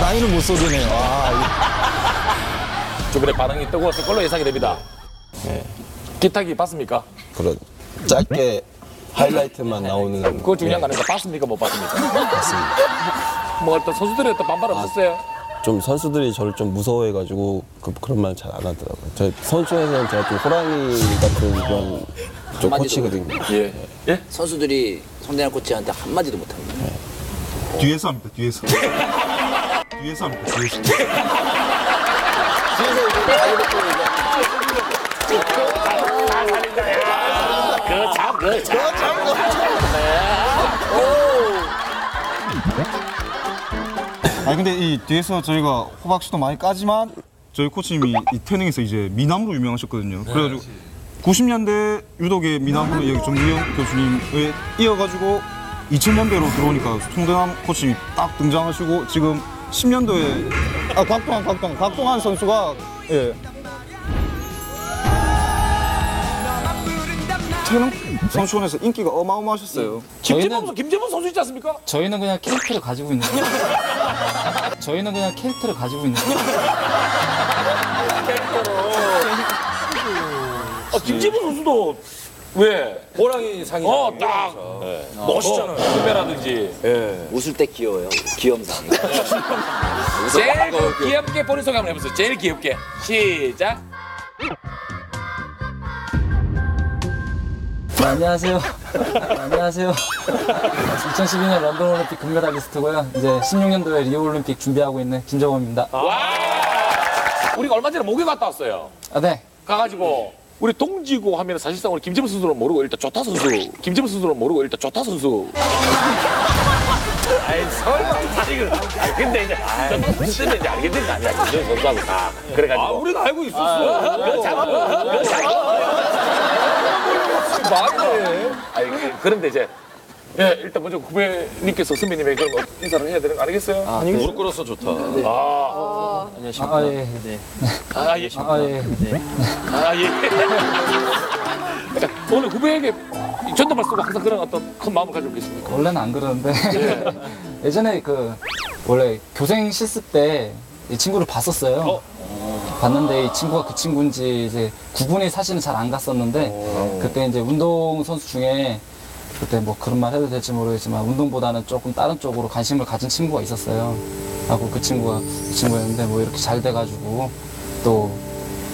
나이는 못 속이네요. 주변의 반응이 뜨거웠을 걸로 예상이 됩니다. 예. 기타기 봤습니까? 그런 짧게 하이라이트만 나오는 그거 중요한 거 아닙니까? 봤습니까? 못 봤습니까? 봤습니다. 뭐 어떤 선수들의 어떤 반발 없었어요? 좀 선수들이 저를 좀 무서워해가지고 그, 그런 말 잘 안 하더라고요. 저 선수에서는 제가 좀 호랑이 같은 그런 좀 코치거든요. 예. 예? 선수들이 성대한 코치한테 한마디도 못합니다. 뒤에서 합니다. 뒤에서. 뒤에서 합니다. 뒤에서. 그참 그참 아니 근데 이 뒤에서 저희가 호박씨도 많이 까지만 저희 코치님이 이 태능에서 이제 미남으로 유명하셨거든요. 그래가지고 90년대 유독의 미남으로 여기 정규영 교수님에 이어가지고 2000년대로 들어오니까 송대남 코치님이 딱 등장하시고 지금 10년도에 아 곽동환 곽동환 곽동환 선수가 예 태능 선수원에서 인기가 어마어마하셨어요. 김재범 선수, 김재범 선수 있지 않습니까? 저희는 그냥 캐릭터를 가지고 있는 거예요. [laughs] 저희는 그냥 캐릭터를 가지고 있는 거예요. [laughs] 아, 김재범 선수도 왜? 호랑이 상이. 어, 딱. 멋있잖아요. 후배라든지. 예. 웃을 때 귀여워요. 귀염상. [laughs] 제일 그 귀엽게 본인 소개 한번 해보세요. 제일 귀엽게. 시작. 네, 안녕하세요. [laughs] 안녕하세요. 2012년 런던 올림픽 금메달리스트고요. 이제 16년도에 리오 올림픽 준비하고 있는 김정호입니다. 우리가 얼마 전에 목욕 갔다 왔어요. 아, 네. 가가지고 우리 동지고 하면 사실상 우리 김재범 선수는 모르고 일단 좋다 선수. 김재범 선수는 모르고 일단 좋다 선수. [laughs] 아이 설마 아니 그 근데 이제 때문에 이제 알게 된거 아니야 김재범 선수하고 다 그래가지고 아 우리가 알고 있었어. 아 니 그- 그런데 이제 예 일단 먼저 후배님께서 선배님에게 그럼 인사를 해야 되는 거 아니겠어요? 아, 무릎 꿇어서 좋다. 아, 아, 예. 네. 아, 예. 아, 예. 네. 아, 예. 그러니까 오늘 후배에게 전담할 쓰고 항상 그런 어떤 큰 마음을 가지고 계십니까? 원래는 안 그러는데 [laughs] 예전에 그 원래 교생 실습 때 이 친구를 봤었어요. 봤는데 이 친구가 그 친구인지 이제 구분이 사실은 잘 안 갔었는데 그때 이제 운동 선수 중에 그때 뭐 그런 말 해도 될지 모르겠지만 운동보다는 조금 다른 쪽으로 관심을 가진 친구가 있었어요. 하고 그 친구가 그 친구였는데 뭐 이렇게 잘 돼가지고 또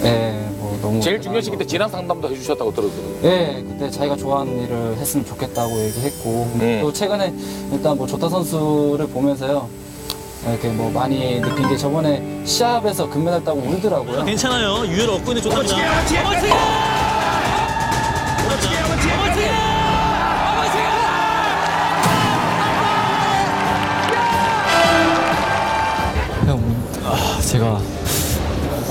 예, 뭐 너무 제일 중요한 시기 때 진학 상담도 해주셨다고 들었거든요. 예, 그때 자기가 좋아하는 일을 했으면 좋겠다고 얘기했고 네. 또 최근에 일단 뭐 조타 선수를 보면서요 이렇게 뭐 많이 느낀 게 저번에 시합에서 금메달 따고 울더라고요. 괜찮아요. 유혈 얻고 있는 조타입니다. 형, 아, 제가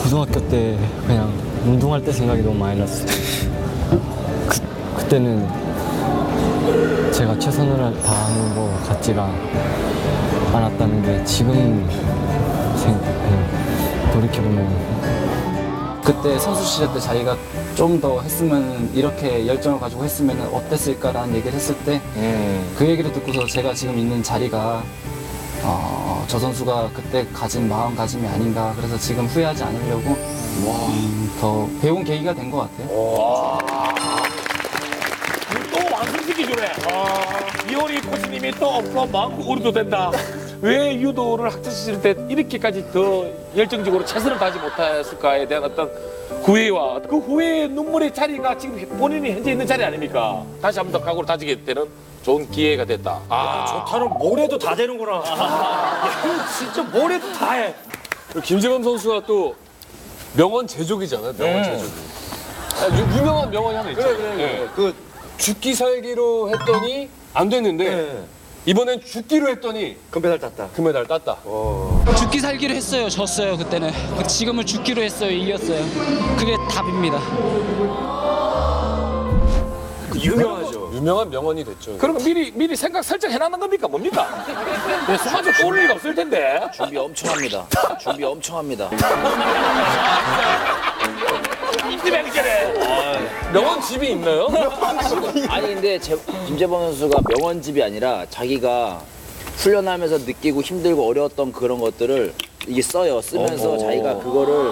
고등학교 때 그냥 운동할 때 생각이 너무 많이 났어요. 그, 그때는 제가 최선을 다하는 것 같지가 않았다는 게 지금 생, 네, 돌이켜보면 그때 선수 시절 때 자기가 좀 더 했으면 이렇게 열정을 가지고 했으면 어땠을까라는 얘기를 했을 때 그 얘기를 듣고서 제가 지금 있는 자리가 어, 저 선수가 그때 가진 마음가짐이 아닌가 그래서 지금 후회하지 않으려고 음, 더 배운 계기가 된 것 같아요. 또 완성시켜주네. 아, 이효리 코치님이 또 없고 많고 우리도 된다. 왜 유도를 학창 시절 때 이렇게까지 더 열정적으로 최선을 다하지 못했을까에 대한 어떤 후회와 그 후회의 눈물의 자리가 지금 본인이 현재 있는 자리 아닙니까? 다시 한번 더 각오를 다지게 되는 좋은 기회가 됐다. 아, 좋다는 뭘 해도 다 되는구나. [laughs] 야, 진짜 뭘 해도 다 해. 김재범 선수가 또 명언 제조기잖아요. 명언 음. 제조기. 아, 유, 유명한 명언이 하나 있잖아요. 그래, 그래, 그래. 예. 그 죽기 살기로 했더니 안 됐는데 이번엔 죽기로 했더니 금메달 땄다. 금메달 땄다. 죽기 살기로 했어요. 졌어요. 그때는. 지금은 죽기로 했어요. 이겼어요. 그게 답입니다. 유명하죠. 유명한 명언이 됐죠. 그럼 미리 미리 생각 설정 해놨는 겁니까? 뭡니까? 네, 수마저 떠올 리가 없을 텐데. 준비 엄청 합니다. 준비 엄청 합니다. [laughs] 이때면 이제네. 명언 집이 있나요? 아니 근데 제, 김재범 선수가 명언집이 아니라 자기가 훈련하면서 느끼고 힘들고 어려웠던 그런 것들을 이게 써요. 쓰면서 어머. 자기가 그거를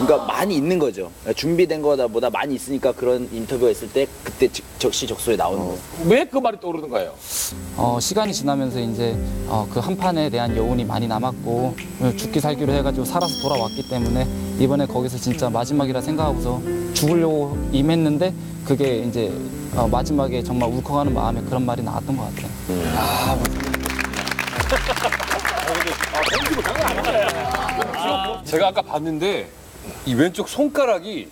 그러니까 많이 있는 거죠. 그러니까 준비된 거보다 많이 있으니까 그런 인터뷰가 있을 때 그때 즉- 적시적소에 나오는 거예요. 왜 그 말이 떠오르는 거예요? 어, 시간이 지나면서 이제 어, 그 한 판에 대한 여운이 많이 남았고 죽기 살기로 해가지고 살아서 돌아왔기 때문에 이번에 거기서 진짜 마지막이라 생각하고서 죽으려고 임했는데 그게 이제 어, 마지막에 정말 울컥하는 마음에 그런 말이 나왔던 것 같아요. 제가 아까 봤는데 이 왼쪽 손가락이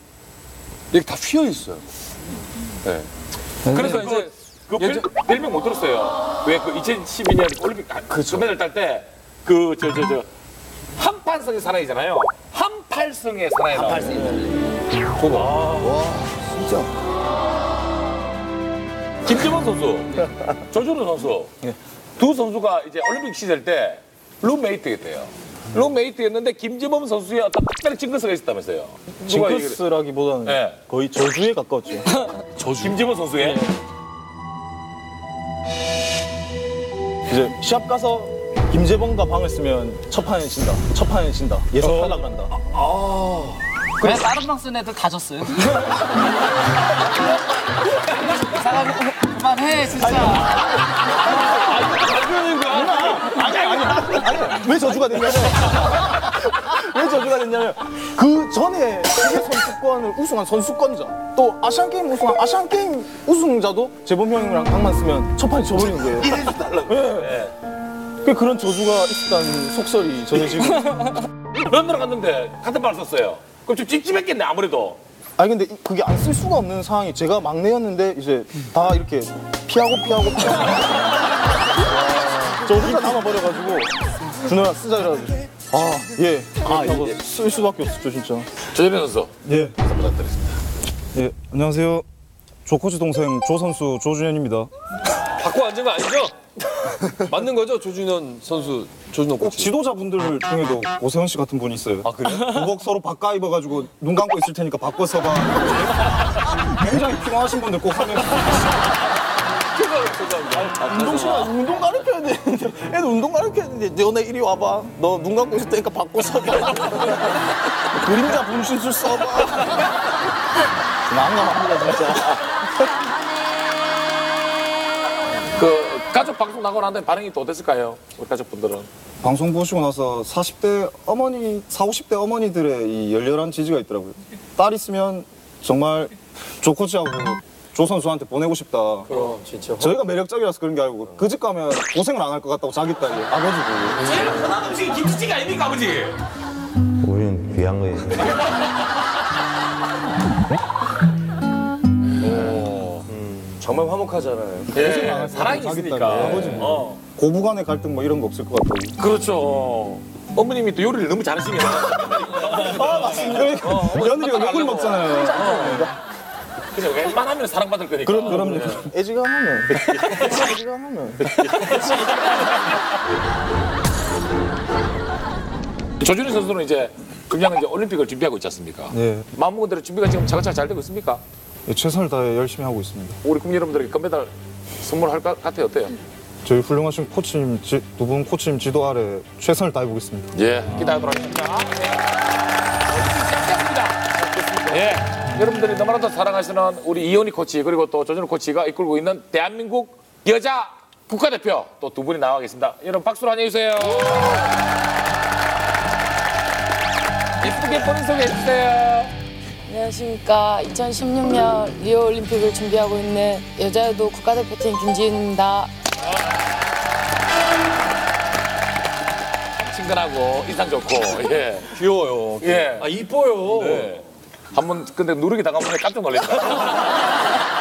이렇게 다 휘어 있어요. 네. 그래서 이제 그 별, 별명 못 들었어요. 왜 그 2012년 올림픽 그 금메달 딸 때 그 저 저 저 한판성의 사나이잖아요. 한팔성의 사나이 나와요. 한팔성의 저거. 와 진짜. 김재범 선수, [laughs] 조준호 선수 두 선수가 이제 올림픽 시절 때 룸메이트였대요. 룸메이트였는데 김재범 선수의 어떤 특별한 징크스가 있었다면서요. 누가 얘기를- 징크스라기보다는 네. 거의 저주에 가까웠죠. [laughs] 저주. 김재범 선수의 이제 시합 가서 김재범과 방을 쓰면 첫 판에 진다. 첫 판에 진다. 예선 탈락 한다. 그래 다른 방쓴 애들 다 졌어요. 사람 [laughs] 그만해 진짜. 아니 아니 아니 왜 저주가 됐냐면 왜 저주가 됐냐면 그 전에 세계 선수권을 우승한 선수권자 또 아시안 게임 우승한 아시안 게임 우승자도 재범 형이랑 방만 쓰면 첫 판에 져버리는 거예요. 이래서 달라고. 네. 그 그런 저주가 있었다는 속설이 전해지고. [laughs] 런던 갔는데 같은 발 썼어요. 그럼 좀 찝찝했겠네 아무래도. 아니 근데 이- 그게 안 쓸 수가 없는 상황이 제가 막내였는데 이제 다 이렇게 피하고 피하고 피하고 저 혼자 남아버려가지고. 준호야 쓰자 이래가지고 아예. 아, 하고 쓸 수밖에 없었죠 진짜. 조재현 선수. 예. 예, 안녕하세요. 조코치 동생 조 선수 조준현입니다. 바꿔 앉은 거 아니죠? 맞는 거죠? 조준현 선수, 조준현 꼭 코치. 지도자분들 중에도 오세훈 씨 같은 분이 있어요. 아 그래요? 도복 서로 바꿔 입어가지고 눈 감고 있을 테니까 바꿔서 봐. [laughs] 굉장히 피곤하신 분들 꼭 하면 운동 시간 운동 가르쳐야 되는데 [laughs] 애들 운동 가르쳐야 되는데 너네 이리 와봐. 너 눈 감고 있을 테니까 바꿔 서봐. [laughs] 그림자 분신술 써봐. [laughs] 난감합니다 진짜. 그 가족 방송 나고 난 다음에 반응이 또 어땠을까요? 우리 가족분들은. 방송 보시고 나서 40대 어머니 40, 50대 어머니들의 이 열렬한 지지가 있더라고요. 딸 있으면 정말 조 코치하고 조 선수한테 보내고 싶다 그럼 진짜. 저희가 매력적이라서 그런 게 아니고 그 집 가면 고생을 안 할 것 같다고 자기 딸이 아버지고 제일 흔한 음식이 김치찌개 아닙니까 아버지? 우리는 귀한 거예요. 정말 화목하잖아요. 예, 사랑이 자기 있으니까. 딸이 아버지 어. 고부간의 갈등 뭐 이런 거 없을 것 같다고 그렇죠. 어머님이 또 요리를 너무 잘하시면. [laughs] 아 맞습니다 며느리가 몇골 먹잖아요 그죠? 웬만하면 사랑받을 거니까. 그럼 그럼요 애지간하면 [laughs] 애지간하면 [laughs] 조준희 선수는 이제 그냥 이제 올림픽을 준비하고 있지 않습니까? 네. 마음먹은 대로 준비가 지금 차근차근 잘 되고 있습니까? 예, 최선을 다해 열심히 하고 있습니다. 우리 국민 여러분들에게 금메달 선물할 것 같아요. 어때요? 저희 훌륭하신 코치님 두 분 코치님 지도 아래 최선을 다해 보겠습니다. 예, 기대하도록 하겠습니다. 예, 여러분들이 너무나도 사랑하시는 우리 이현희 코치 그리고 또 조준호 코치가 이끌고 있는 대한민국 여자 국가대표 또 두 분이 나와 계십니다. 여러분 박수로 환영해 주세요. 예쁘게 본인 소개해 주세요. 안녕하십니까. 2016년 리오 올림픽을 준비하고 있는 여자유도 국가대표팀 김지은입니다. 친근하고 인상 좋고 예 귀여워요. 예. 아 이뻐요. 네. 한번 근데 누르기 당하면 깜짝 놀랐다.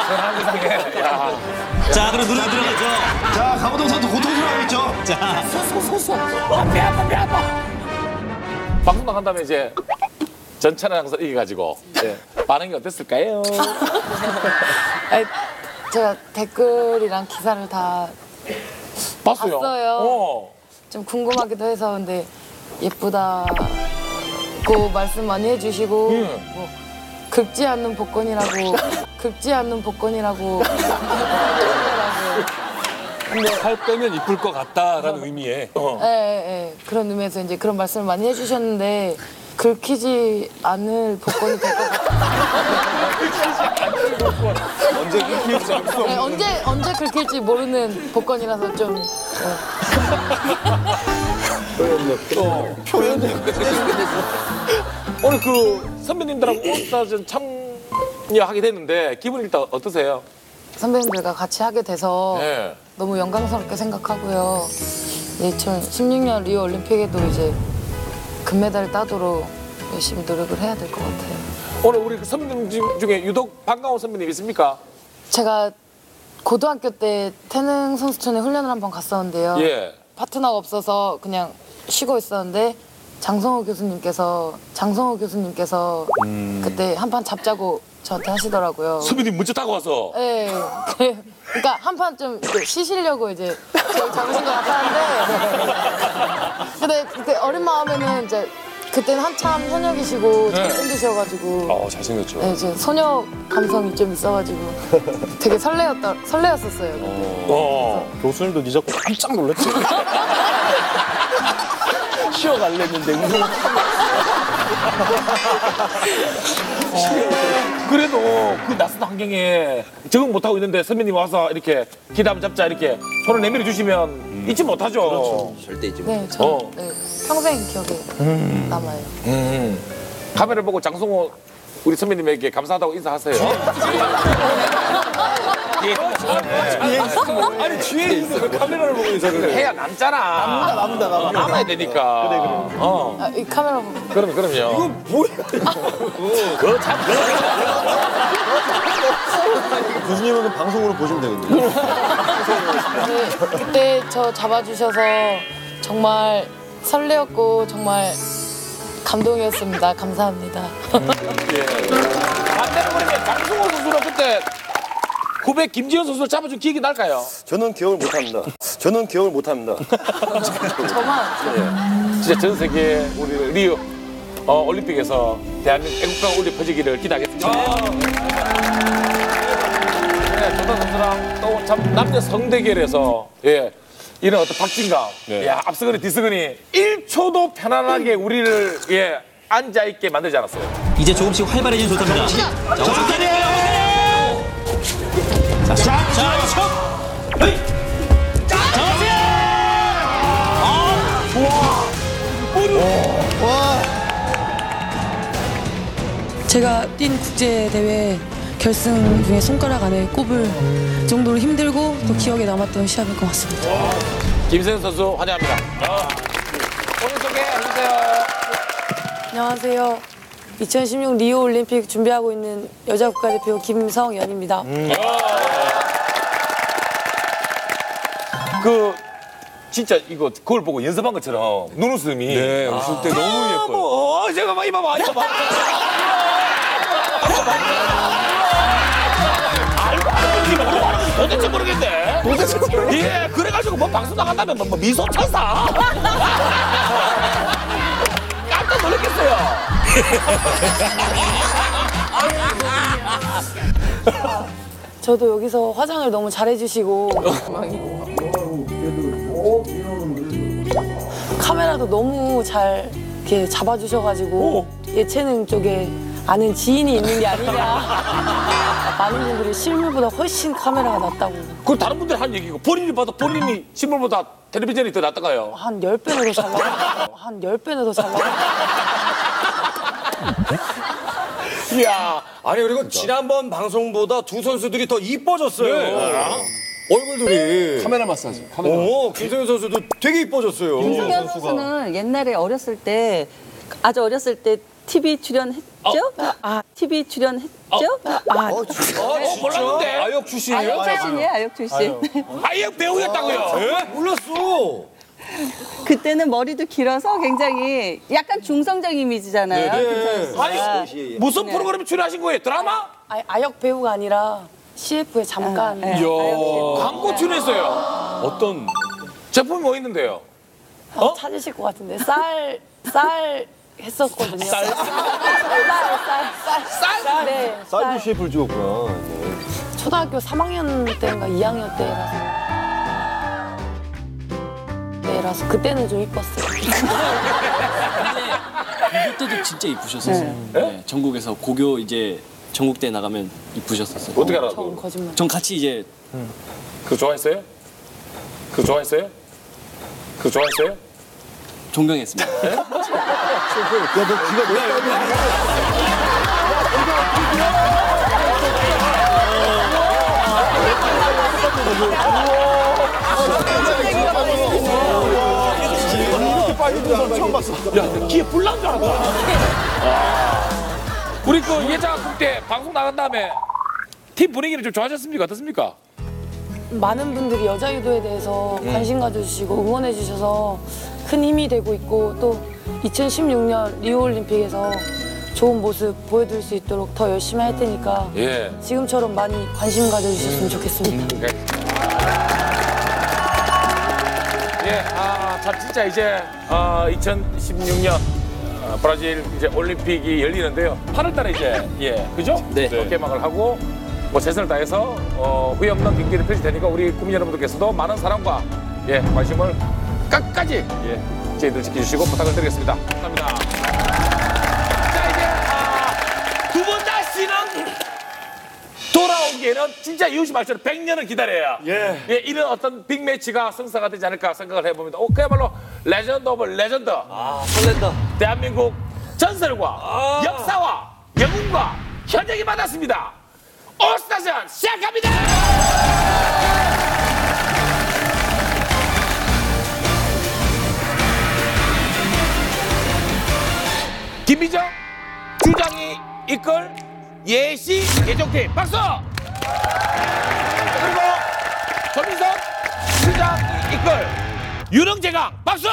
전한 세상에. 야. 자, 그럼 누르 들어가죠. 자, 강호동 선수 고통스러워하고 있죠? 자, 소소소소. 배 아파 배 아파. 방송 나간 다음에 이제 전차는 항상 이겨가지고 예. 반응이 어땠을까요? [laughs] 아니, 제가 댓글이랑 기사를 다 봤어요. 봤어요. 어. 좀 궁금하기도 해서 근데 예쁘다고 말씀 많이 해주시고 음. 뭐 긁지 않는 복권이라고 긁지 않는 복권이라고 근데 살 빼면 이쁠 것 같다라는 의미에. 어. 예, 예, 예. 그런 의미에서 이제 그런 말씀을 많이 해주셨는데 긁히지 않을 복권이 될 것 같아요. 언제 긁힐지 알수 네, 언제 언제 긁힐지 모르는 복권이라서 좀 네. 표현력. 오늘 그 선배님들하고 [laughs] 올스타전 참여하게 됐는데 기분이 일단 어떠세요? 선배님들과 같이 하게 돼서 네. 너무 영광스럽게 생각하고요. 2016년 리오 올림픽에도 이제 금메달을 따도록 열심히 노력을 해야 될 것 같아요. 오늘 우리 그 선배님 중- 중에 유독 반가운 선배님 있습니까? 제가 고등학교 때 태능 선수촌에 훈련을 한번 갔었는데요. 예. 파트너가 없어서 그냥 쉬고 있었는데 장성호 교수님께서 장성호 교수님께서 음. 그때 한 판 잡자고 저한테 하시더라고요. 선배님 문자 타고 와서. 네. 그래- 그러니까 한 판 좀 쉬시려고 이제 저를 잡으신 것 같았는데 근데 그때 어린 마음에는 이제 그때는 한참 현역이시고 네. 잘생기셔가지고 어 잘생겼죠. 네, 이제 소녀 감성이 좀 있어가지고 되게 설레었다 설레었었어요. 어. 교수님도 니 자꾸 깜짝 놀랐지. [laughs] 쉬어갈랬는데 우리 [laughs] 그래도 그 낯선 환경에 적응 못하고 있는데 선배님 와서 이렇게 기담 잡자 이렇게 손을 내밀어 주시면 잊지 못하죠. 절대 잊지 네, 저 어. 네, 평생 기억에 음. 남아요. 음. 카메라 보고 장성호 우리 선배님에게 감사하다고 인사하세요. [laughs] 예. 아니 뒤에 있는 카메라를 보고 인사를 해. 해야 남잖아. 남는다, 남는다, 남는다. 남아야 되니까. 그래, 그래. 어. 아, 이 카메라 보고. 그럼, 그럼요. 이거 뭐야? 그거 참. 교수님은 방송으로 보시면 되거든요. 네, 그때 저 잡아주셔서 정말 설레었고 정말 감동이었습니다. 감사합니다. 예. 반대로 그러면 장승호 선수는 그때 후배 김지현 선수를 잡아준 기억이 날까요? 저는 기억을 못합니다. 저는 기억을 못합니다. 저만. 예. 진짜 전 세계 우리 리우 어, 올림픽에서 대한민국 애국가 올려 퍼지기를 기대하겠습니다. 네, 조단 선수랑 또 참 남녀 성대결에서 예. 이런 어떤 박진감, 야 앞서거니 뒤서거니 1초도 편안하게 우리를 예 앉아 있게 만들지 않았어요. 이제 조금씩 활발해진 조타입니다. 자, 오른쪽에 자, 자, 자, 첫! 헤이! 정하세요! 제가 뛴 국제 대회 결승 중에 손가락 안에 꼽을 정도로 힘들고 또 기억에 남았던 시합일 것 같습니다. 김세현 선수 환영합니다. 오늘 소개해 주세요. 안녕하세요. 2016 리오 올림픽 준비하고 있는 여자 국가대표 김성연입니다. 그 진짜 이거 거울 보고 연습한 것처럼 눈웃음이 네, 웃을 때 너무 예뻐요. 뭐, 어, 제가 막 이봐 봐, 이봐 봐. 알고 도대체 모르겠네. 도대체 모르겠네. 예, 그래가지고 뭐 방송 나간다면 뭐, 뭐 미소 천사. 깜짝 놀랐겠어요. 저도 여기서 화장을 너무 잘해주시고 카메라도 너무 잘 이렇게 잡아주셔가지고 예체능 쪽에 아는 지인이 있는 게 아니냐 많은 분들이 실물보다 훨씬 카메라가 낫다고 그 다른 분들 한 얘기고 본인이 봐도 본인이 신문보다 텔레비전이 더 낫다가요. 한 10배는 더잘 나가 한 10배는 더잘 나가 이야, 아니 그리고 지난번 방송보다 두 선수들이 더 이뻐졌어요. 얼굴들이 카메라 마사지. 카메라. 어, 김성현 선수도 되게 이뻐졌어요. 김승현 선수는 옛날에 어렸을 때 아주 어렸을 때 TV 출연했죠? 아, TV 출연했죠? 아, 어, 몰랐는데. 아역 출신이에요? 아역 출신이에요, 아역 출신. 아역 배우였다고요? 예? 몰랐어. 그때는 머리도 길어서 굉장히 약간 중성적 이미지잖아요. 김성현 씨가. 아니 무슨 네. 프로그램에 출연하신 거예요? 드라마? 아, 아역 배우가 아니라 CF에 잠깐 네. 이야, 광고 출연했어요. 어떤 제품이 뭐 있는데요? 어? 찾으실 것 같은데 쌀, 쌀 했었거든요. 쌀? 쌀, 쌀, 쌀, 쌀. 네, 쌀도 셰프를 찍었구나. 초등학교 3학년 때인가 2학년 때라서. 때라서 그때는 좀 이뻤어요. 고교 때도 진짜 이쁘셨었어요. 네, 전국에서 고교 이제 전국대 나가면 이쁘셨었어요. 어떻게 알아? 전 거짓말. 전 같이 이제 그거 좋아했어요? 그거 좋아했어요? 그거 좋아했어요? 존경했습니다. 이렇게 빨리 들어서 처음 봤어. 야, 귀에 불 난 줄 알았다. 와. 우리 그 예장학국 때 방송 나간 다음에 팀 분위기는 좀 좋아졌습니까? 어떻습니까? 많은 분들이 여자 유도에 대해서 음. 관심 가져주시고 응원해 주셔서 큰 힘이 되고 있고 또 2016년 리오 올림픽에서 좋은 모습 보여드릴 수 있도록 더 열심히 할 테니까 예. 지금처럼 많이 관심 가져주셨으면 좋겠습니다. 예, 아, 참 진짜 이제 어, 2016년 어, 브라질 이제 올림픽이 열리는데요. 8월달에 이제 예, 그죠? 네. 개막을 하고 뭐 최선을 다해서 어, 후회 없는 경기를 펼칠 테니까 우리 국민 여러분들께서도 많은 사랑과 예, 관심을 끝까지 예, 저희들 지켜주시고 부탁을 드리겠습니다. 감사합니다. 자 이제 아, 두번 다시는 돌아오기에는 진짜 이웃이 말처럼 100년을 기다려야 예. 이런 어떤 빅매치가 성사가 되지 않을까 생각을 해봅니다. 오, 그야말로 legend of legend. 아, 설렌다. 대한민국 전설과 역사와 영웅과 현역이 만났습니다. 올스타전 시작합니다! 김미정 주장이 이끌 예시 예정팀 박수! 그리고 조민석 주장이 이끌 유능재강 박수!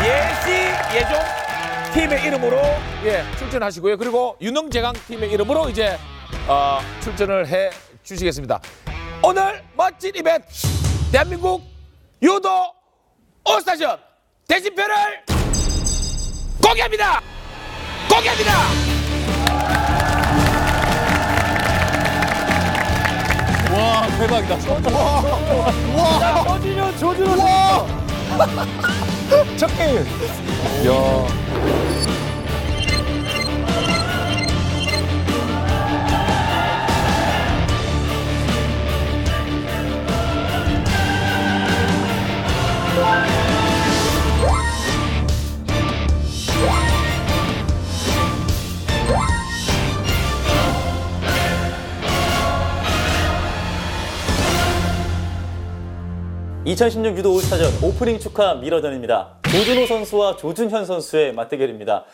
예시 예종 팀의 이름으로 예 출전하시고요. 그리고 유능재강 팀의 이름으로 이제 어, 출전을 해 주시겠습니다. 오늘 멋진 이벤트 대한민국 유도 올스타전 대진표를 공개합니다. 공개합니다. 와 대박이다. 와. 조진현 조진현. 첫 게임. 야. (2016) 유도 올스타전 오프닝 축하 미러전입니다 조준호 선수와 조준현 선수의 맞대결입니다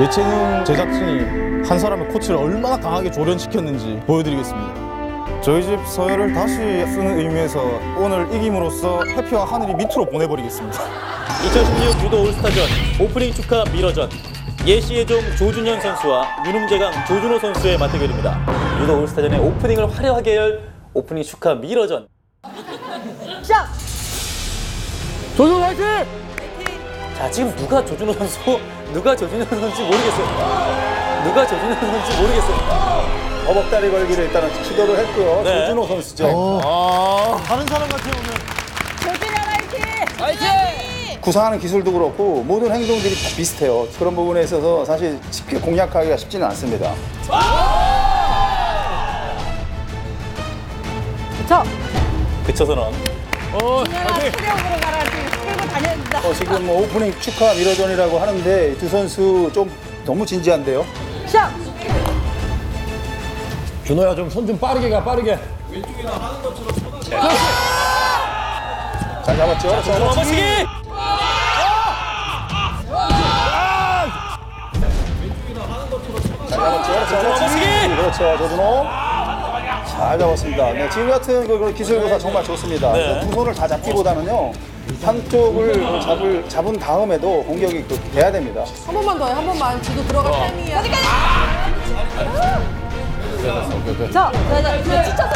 예체능 제작진이 한 사람의 코치를 얼마나 강하게 조련시켰는지 보여드리겠습니다. 저희 집 서열을 다시 쓰는 의미에서 오늘 이김으로써 해피와 하늘이 밑으로 보내버리겠습니다. 2016 유도 올스타전 오프닝 축하 미러전 예시의 종 조준현 선수와 유능재강 조준호 선수의 맞대결입니다. 유도 올스타전의 오프닝을 화려하게 열 오프닝 축하 미러전. 시작! 조준 화이팅! 자, 지금 누가 조준호 선수, 누가 조준현 선수인지 모르겠어요. 누가 조준현 선수인지 모르겠어요. 어벅다리 걸기를 일단은 시도를 했고요. 네. 조준호 선수죠. 아, 다른 사람 같아 오면. 조준현 화이팅! 화이팅! 구사하는 기술도 그렇고 모든 행동들이 다 비슷해요. 그런 부분에 있어서 사실 쉽게 공략하기가 쉽지는 않습니다. 저 그쵸 선언. 어, 수령으로 가라 지금 끌고 다녀야 된다. 어, 지금 뭐 오프닝 축하 미러전이라고 하는데 이두 선수 좀 너무 진지한데요. 시작! 준호야 좀 손 좀 빠르게 가 빠르게. 잘 잡았죠? 자, 조준호 어벅치기. 어머치기! 잡았죠? 조준호! 그렇죠, 조준호. 잘 잡았습니다. 네, 지금 같은 그 기술 교사 정말 좋습니다. 네. 두 손을 다 잡기보다는요. 한쪽을 잡을, 잡은 다음에도 공격이 그 돼야 됩니다. 한 번만 더 해, 한 번만. 지금 들어갈 타이밍이야. 저, 자, 자, 자, 지쳤어, 지쳤어.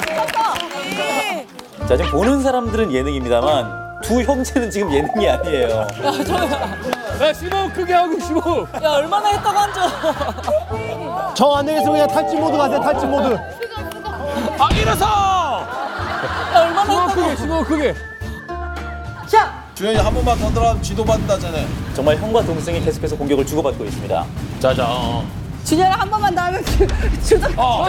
지쳤어. 자, 지금 보는 사람들은 예능입니다만 두 형제는 지금 예능이 아니에요. 야, 심호흡 크게 하고 심호흡. 야 얼마나 했다고 앉아. 정안 되겠으면 그냥 탈진 모드 가세요, 탈진 모드. 아 일어서 야 얼마나 심호흡 했다고. 크게, 심호흡 크게. 주현이 한 번만 더 들어가면 지도 받는다 잖아. 정말 형과 동생이 계속해서 공격을 주고받고 있습니다. 자자 어. 준현아 한 번만 더 하면 주, 주도. 어.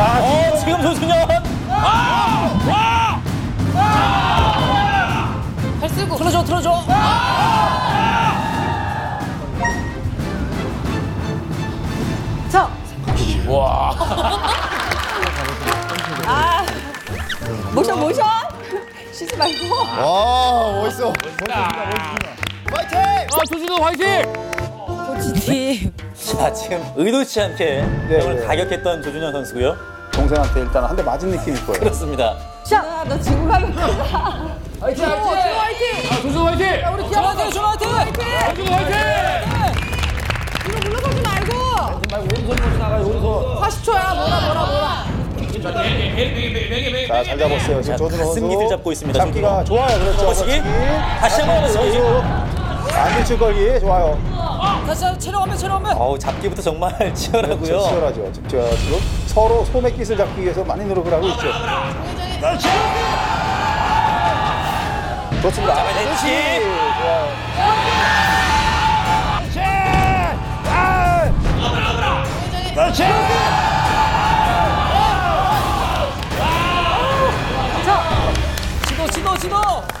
어, 지금 조준현! 발 쓰고. 틀어줘 틀어줘. 저. 와 [laughs] 아. 모션, 모션. 쉬지 말고. 와, 멋있어. 아, 조준호 화이팅! 코치팀. 자, 지금 의도치 않게 형을 네. 가격했던 조준현 선수고요. 동생한테 일단 한 대 맞은 느낌일 거예요. 그렇습니다. 자, 너 지금 하면 화이팅! 화이팅! 아, 조준호 화이팅! 우리 전화 대 전화 대. 조준호 화이팅! 이거 물러서지 말고! 말고 오른손으로 나가요 오른손. 40초야, 뭐라, 뭐라, 뭐라. 자, 잘 잡았어요. 지금 조준호 선수. 가슴 잡고 있습니다, 잡기가. 좋아요. 그렇죠. 어머치기. 다시 한번 어머치기. 안길칠 걸기 좋아요. 다시 한번 체력 한번 체력 한번. 어우, 잡기부터 정말 [laughs] 치열하고요. 그렇죠, 치열하죠. 지금 저 지금 서로 소매 깃을 잡기 위해서 많이 노력을 하고 있죠. 좋습니다. 잡아냈지. 좋아요. 지도 지도 지도.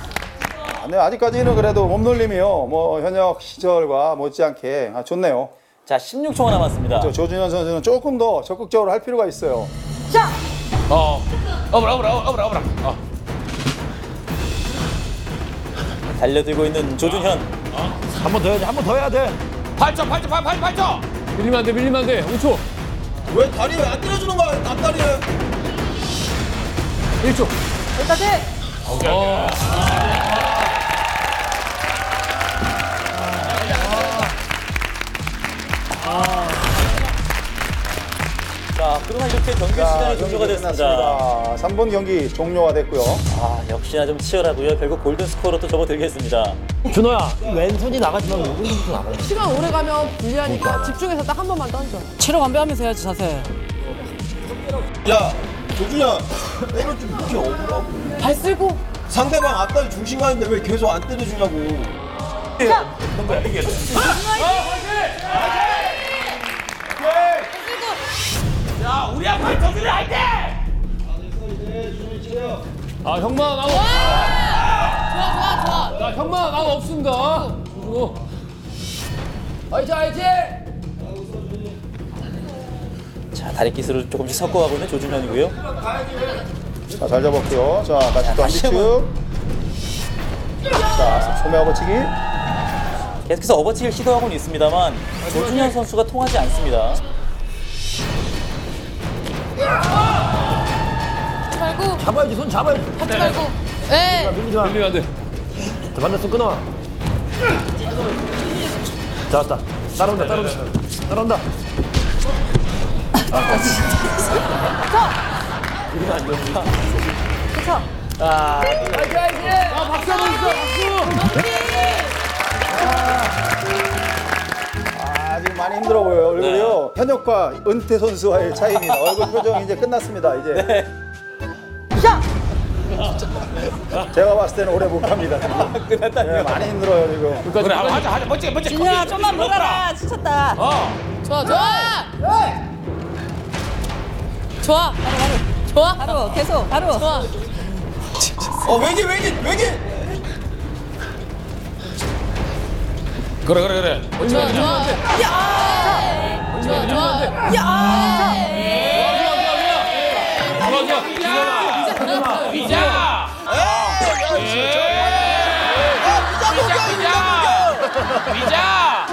아, 네, 아직까지는 그래도 몸놀림이요. 뭐 현역 시절과 못지않게 아, 좋네요. 자, 16초가 남았습니다. 저 조준현 선수는 조금 더 적극적으로 할 필요가 있어요. 자, 어 어브라 어브라 어브라 어브라 어. 달려들고 있는 조준현. 한 번 더 해야지, 한 번 더 해야 돼. 팔점 팔점 팔팔 팔점 밀리면 안 돼, 밀리면 안 돼. 5초. 왜 다리 왜 안 때려주는 거야, 남다리를? 1초. 여기까지. 자, 그러나 이렇게 경기 시간이 종료가 됐습니다. 3분 경기 종료가 됐고요. 아, 역시나 좀 치열하고요. 결국 골든 스코어로 또 접어들겠습니다. 준호야, 왼손이 나가지만 오른손이 나가. 시간 오래 가면 불리하니까 집중해서 딱 한 번만 던져. 체력 안배하면서 해야지 자세. 야, 조준야, 때려 좀 이렇게 억울하고. 발 쓰고. 상대방 앞다리 중심가인데 왜 계속 안 때려주냐고. 야 우리 아빠 정신을 할 때 아, 형만 나오. 좋아, 좋아, 좋아. 자, 형만 나오 없습니다. 조준호. 화이팅, 화이팅! 자, 다리 기술을 조금씩 섞어가고 있는 조준현이고요. 자, 잘 잡았고요. 자, 다시 또 다시 한비축. 자, 소매 업어치기. 계속해서 어버치기를 시도하고는 있습니다만 조준현 선수가 통하지 않습니다. 말고. 잡아야지 손 잡아야지. 하지 말고. 예. 밀리지 마. 밀리면 안 돼. 자, 만났어 끊어. 자, 왔다. 따라온다, 따라온다. 따라온다. 이거 안 좋다. 그쵸? 아, 화이팅, 화이팅! 아, 박수 한번 주세요, 아, 지금 많이 힘들어 보여요, 얼굴이요. 현역과 은퇴 선수와의 차이입니다. 얼굴 표정이 이제 끝났습니다, 이제. 제가 봤을 때는 오래 못 갑니다. 끝났다니요? 네, 많이 힘들어요, 지금. 그래, 한번 하자, 하자. 멋지게, 멋지게. 진우야 좀만 물어라 지쳤다 어. 좋아, 좋아! 좋아! 좋아! 바로 계속 바로 좋아! 어, 외기, 외기, 외기. 그래, 그래, 그래. 좋아, 좋아! 야! 좋아, 좋아! 야! 좋아, 좋아. 기자마. 기자.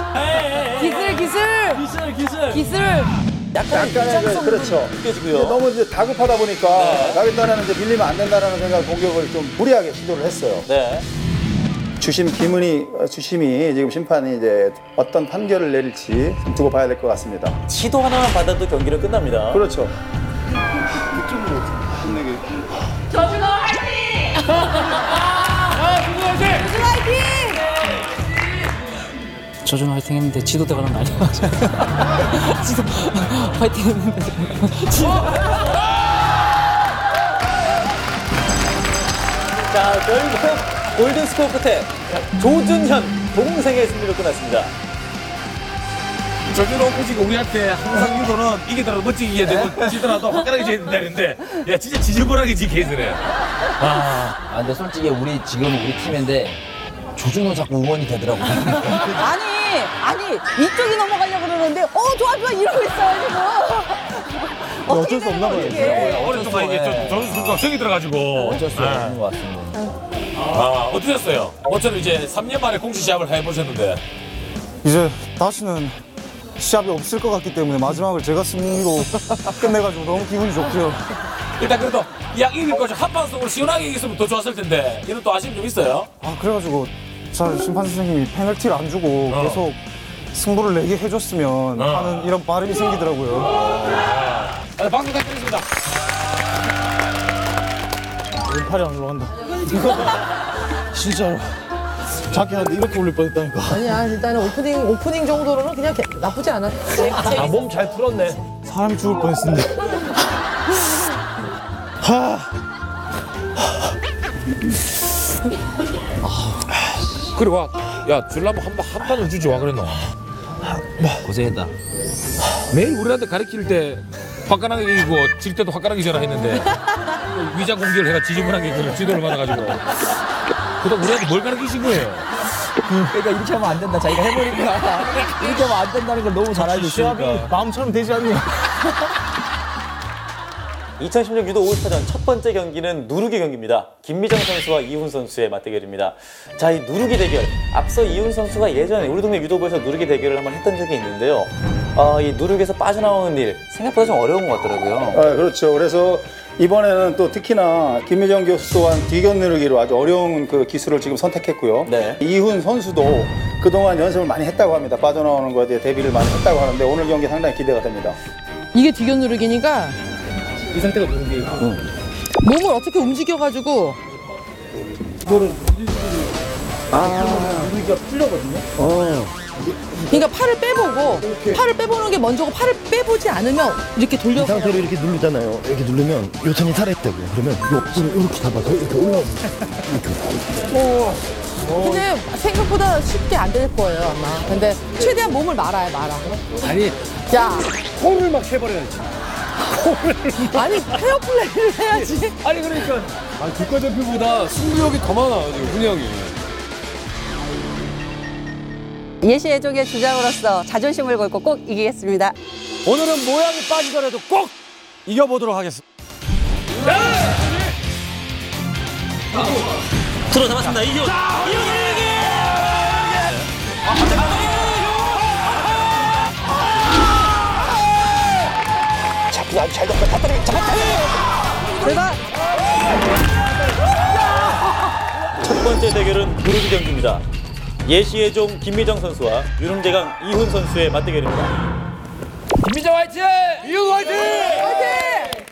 기술, 기술! 기술 기술 기술! 약간의 그, 그렇죠. 이제 너무 이제 다급하다 보니까 나겠다는 이제 밀리면 안 된다는 생각 공격을 좀 무리하게 시도를 했어요. 네. 주심 김은희 어, 주심이 지금 심판이 이제 어떤 판결을 내릴지 좀 두고 봐야 될 것 같습니다. 시도 하나만 받아도 경기는 끝납니다. 그렇죠. 저준호 화이팅! [laughs] 저준호 화이팅! 조준 화이팅 했는데 지도 대가는 아니야. 지도 화이팅 했는데. 지도. 자, 결국 골든 스코어 끝에 조준현 동생의 승리로 끝났습니다. 저준호 코치가 우리한테 항상 유도는 이기더라도 멋지게 이겨야 되고 지더라도 화끈하게 져야 된다는데 야 진짜 지저분하게 해서네 아, 아 근데 솔직히 우리 지금 우리 팀인데 조준호 자꾸 응원이 되더라고. [laughs] 아니 아니 이쪽이 넘어가려고 그러는데 어 좋아 좋아 이러고 있어요 지금 어쩔 수 없나 봐요. 이게. 오랫동안 이게 좀 좋은 선수가 성이 들어가지고 어쩔 수 없는 것 같습니다. 아 어떠셨어요? 모처럼 이제 3년 만에 공식 시합을 해보셨는데 이제 다시는 시합이 없을 것 같기 때문에 마지막을 제가 승리로 [laughs] 끝내가지고 너무 기분이 좋고요. 일단 그래도 약 이길 거죠 한판성으로 시원하게 이겼으면 더 좋았을 텐데 이런 또 아쉬움 좀 있어요? 아 그래가지고 잘 심판 선생님이 페널티를 안 주고 어. 계속 승부를 내게 해줬으면 하는 이런 바람이 생기더라고요. 아, 박수 부탁드리겠습니다 왼팔이 안 올라간다. [laughs] 진짜로. 자기한테 이렇게 올릴 뻔했다니까. 아니야 일단은 오프닝 오프닝 정도로는 그냥 개- 나쁘지 않아 아, 몸 잘 풀었네. 사람이 죽을 뻔했는데. 하. 그래 와 야 줄라면 한판 한 판을 주지 와 그랬노 고생했다. 매일 우리한테 가르칠 때 화끈하게 이기고 질 때도 화끈하게 져라 했는데 위장 공격을 해가 지저분하게 그 지도를 받아가지고 그다음 우리한테 뭘 가르치신 거예요? 그러니까 이렇게 하면 안 된다. 자기가 해보니까 이렇게 하면 안 된다는 걸 너무 잘 알고 있으니까. 마음처럼 되지 않냐. [laughs] 2016 유도 올스타전 첫 번째 경기는 누르기 경기입니다. 김미정 선수와 이훈 선수의 맞대결입니다. 자, 이 누르기 대결. 앞서 이훈 선수가 예전에 우리 동네 유도부에서 누르기 대결을 한번 했던 적이 있는데요. 어, 이 누르기에서 빠져나오는 일 생각보다 좀 어려운 것 같더라고요. 아, 그렇죠. 그래서 이번에는 또 특히나 김미정 교수 또한 뒤견 누르기로 아주 어려운 그 기술을 지금 선택했고요. 네. 이훈 선수도 그동안 연습을 많이 했다고 합니다. 빠져나오는 거에 대해 대비를 많이 했다고 하는데 오늘 경기 상당히 기대가 됩니다. 이게 뒤견 누르기니까 이 상태가 무슨 게 몸을 어떻게 움직여가지고 이거를 아, 누르기가 풀려거든요. 어. 그러니까 팔을 빼보고 팔을 빼보는 게 먼저고 팔을 빼보지 않으면 이렇게 이 돌려서 상태로 이렇게 누르잖아요. 이렇게 누르면 요선이 살아있다고. 그러면 요 손을 이렇게 잡아서 이렇게 올라오면 근데 생각보다 쉽게 안 될 거예요 아마 근데 최대한 몸을 말아요 말아 아니, 야 콩을 막 해버려야지. [laughs] 아니 페어플레이를 해야지 아니, 그러니까. 아, 국가대표보다 승부욕이 더 많아, 지금 훈영이. 예시예종의 주장으로서 자존심을 걸고 꼭 이기겠습니다. 오늘은 모양이 빠지더라도 꼭 이겨보도록 하겠습니다. 들어 잡았습니다. 이효. 잡고 잘 잡다. 잡다. 잡았다. 대박! 첫 번째 대결은 누르기 경기입니다. 예시의 종 김미정 선수와 유능대강 이훈 선수의 맞대결입니다. 김민정 화이팅! 이ሁ 화이팅! 화이팅!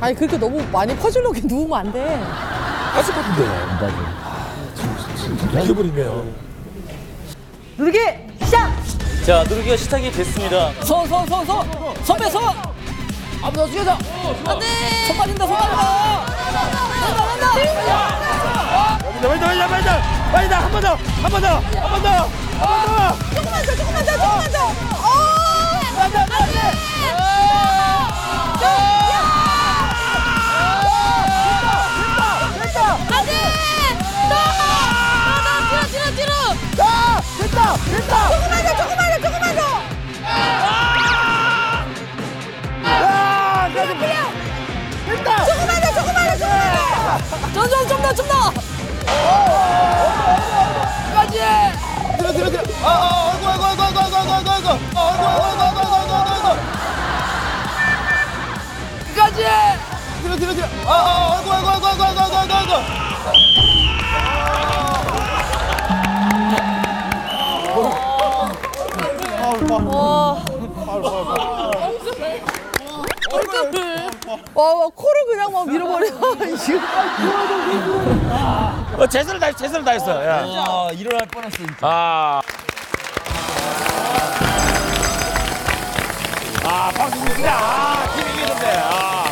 아니 그렇게 너무 많이 퍼질러게 누우면 안 돼. 것 같은데. 이겨버리면. 누르기 시작. 자, 누르기가 시작이 됐습니다. 손, 손, 손, 손! 손 빼, 손! 앞으로 숙여서. 안 돼. 손 빠진다, 손 빠진다! 빨리다, 빨리다! 빨리다! 한 번 더! 한 번 더! 한 번 더! 한번 더! 조금만 더, 조금만 더, 조금만 더. 어. 안 돼, 안 돼, 안 돼. 안 돼. 더, 뒤로, 뒤로. 아! 됐다! 됐다! 와. 와, 와, 코를 그냥 막 밀어버려. 지금. 어, 최선을 다했어, 최선을 다했어. 야. 아, 일어날 뻔했어, 진짜. 아. 아, 박수 칩니다. 아, 팀이 이겼는데. 아.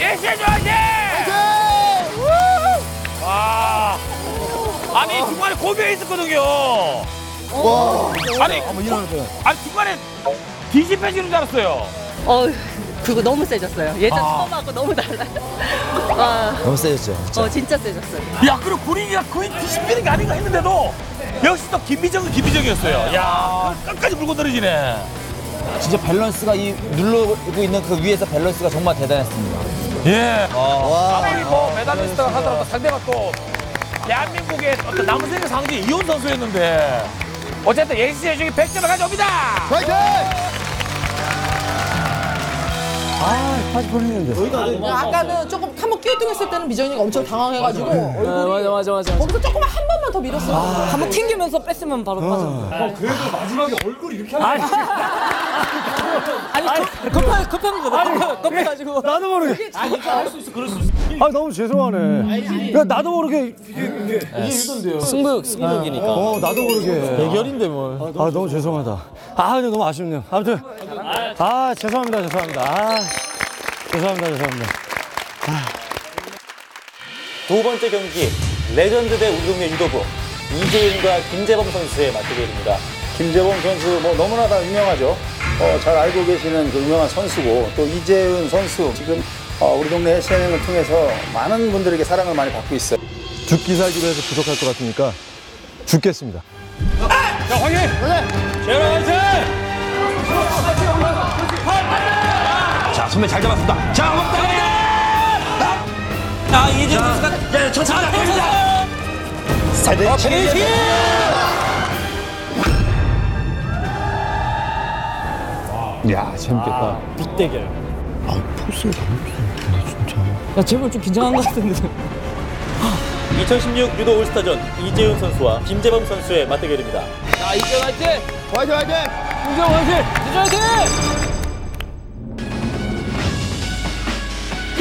예시의 화 아니, 중간에 고비에 있었거든요. 와. 아니, 아니, 중간에 뒤집혀지는 줄 알았어요. 어, 그거 너무 세졌어요. 예전 아. 처음하고 너무 달라요. 와, 너무 세졌죠. 진짜. 어, 진짜 세졌어요. 야, 그리고 분위기가 거의 뒤집히는 게 아닌가 했는데도 역시 또 김미정은 김미정이었어요. 야, 끝까지 물고 떨어지네. 진짜 밸런스가 이 누르고 있는 그 위에서 밸런스가 정말 대단했습니다. 예. 와. 아무리 뭐 메달리스트가 하더라도 상대가 또 대한민국의 어떤 남세계 상대 이혼 선수였는데 어쨌든 예시의 중에 100점을 가져옵니다. 화이팅! 아, 다시 보냈는데. 아까는 조금 한번 끼어등했을 때는 미정이가 엄청 당황해가지고 얼굴이 맞아, 맞아, 맞아. 거기서 조금만 한 번만 더 밀었어요. 한번 튕기면서 뺐으면 바로 빠져. 어, 그래도 마지막에 얼굴 이렇게 하는 아니, 급- 급한, 급한 거다. 급해가지고. 나도 모르게. 아니, 할수 있어, 그럴 수 있어. 아, 너무 죄송하네. 야, 나도 모르게 이게 이게 이게 승부, 승부기니까. 어, 나도 모르게. 대결인데 뭘. 아, 너무 죄송하다. 아, 근데 너무 아쉽네요. 아무튼 아, 죄송합니다. 죄송합니다. 아, 죄송합니다. 죄송합니다. 두 번째 경기 레전드 대 우리동네 유도부 이재윤과 김재범 선수의 맞대결입니다. 김재범 선수 뭐 너무나 다 유명하죠. 어, 잘 알고 계시는 그 유명한 선수고 또 이재훈 선수 지금 어, 우리 동네 해시행을 통해서 많은 분들에게 사랑을 많이 받고 있어요. 죽기 살기로 해서 부족할 것 같으니까 죽겠습니다. 자, 화이팅! 재현 화이팅! 선배 잘 잡았습니다. 자, 먹다! 아, 이재훈 선수가. 네, 천천히 갑니다. 사대치. 야, 재밌겠다. 빅대결. 아, 포스가 너무 좋네, 진짜. 야, 재범 좀 긴장한 것 같은데. 2016 유도 올스타전 이재윤 선수와 김재범 선수의 맞대결입니다. 자, 이제 화이팅! 화이팅 화이팅! 김정 화이팅! 김정 화이팅!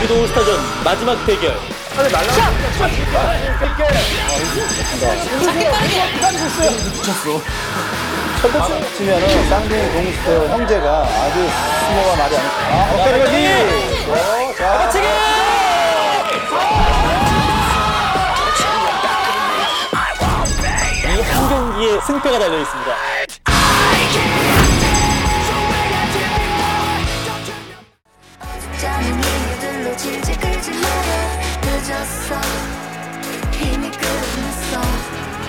2016 유도 올스타전 마지막 대결. 첫째 치면은 쌍둥이 동시대 형제가 아주 수모가 말이 안 돼. 아, 엎드려지. 어, 자. 이한 경기에 승패가 달려 있습니다. geceleri gece sal Hemi my sal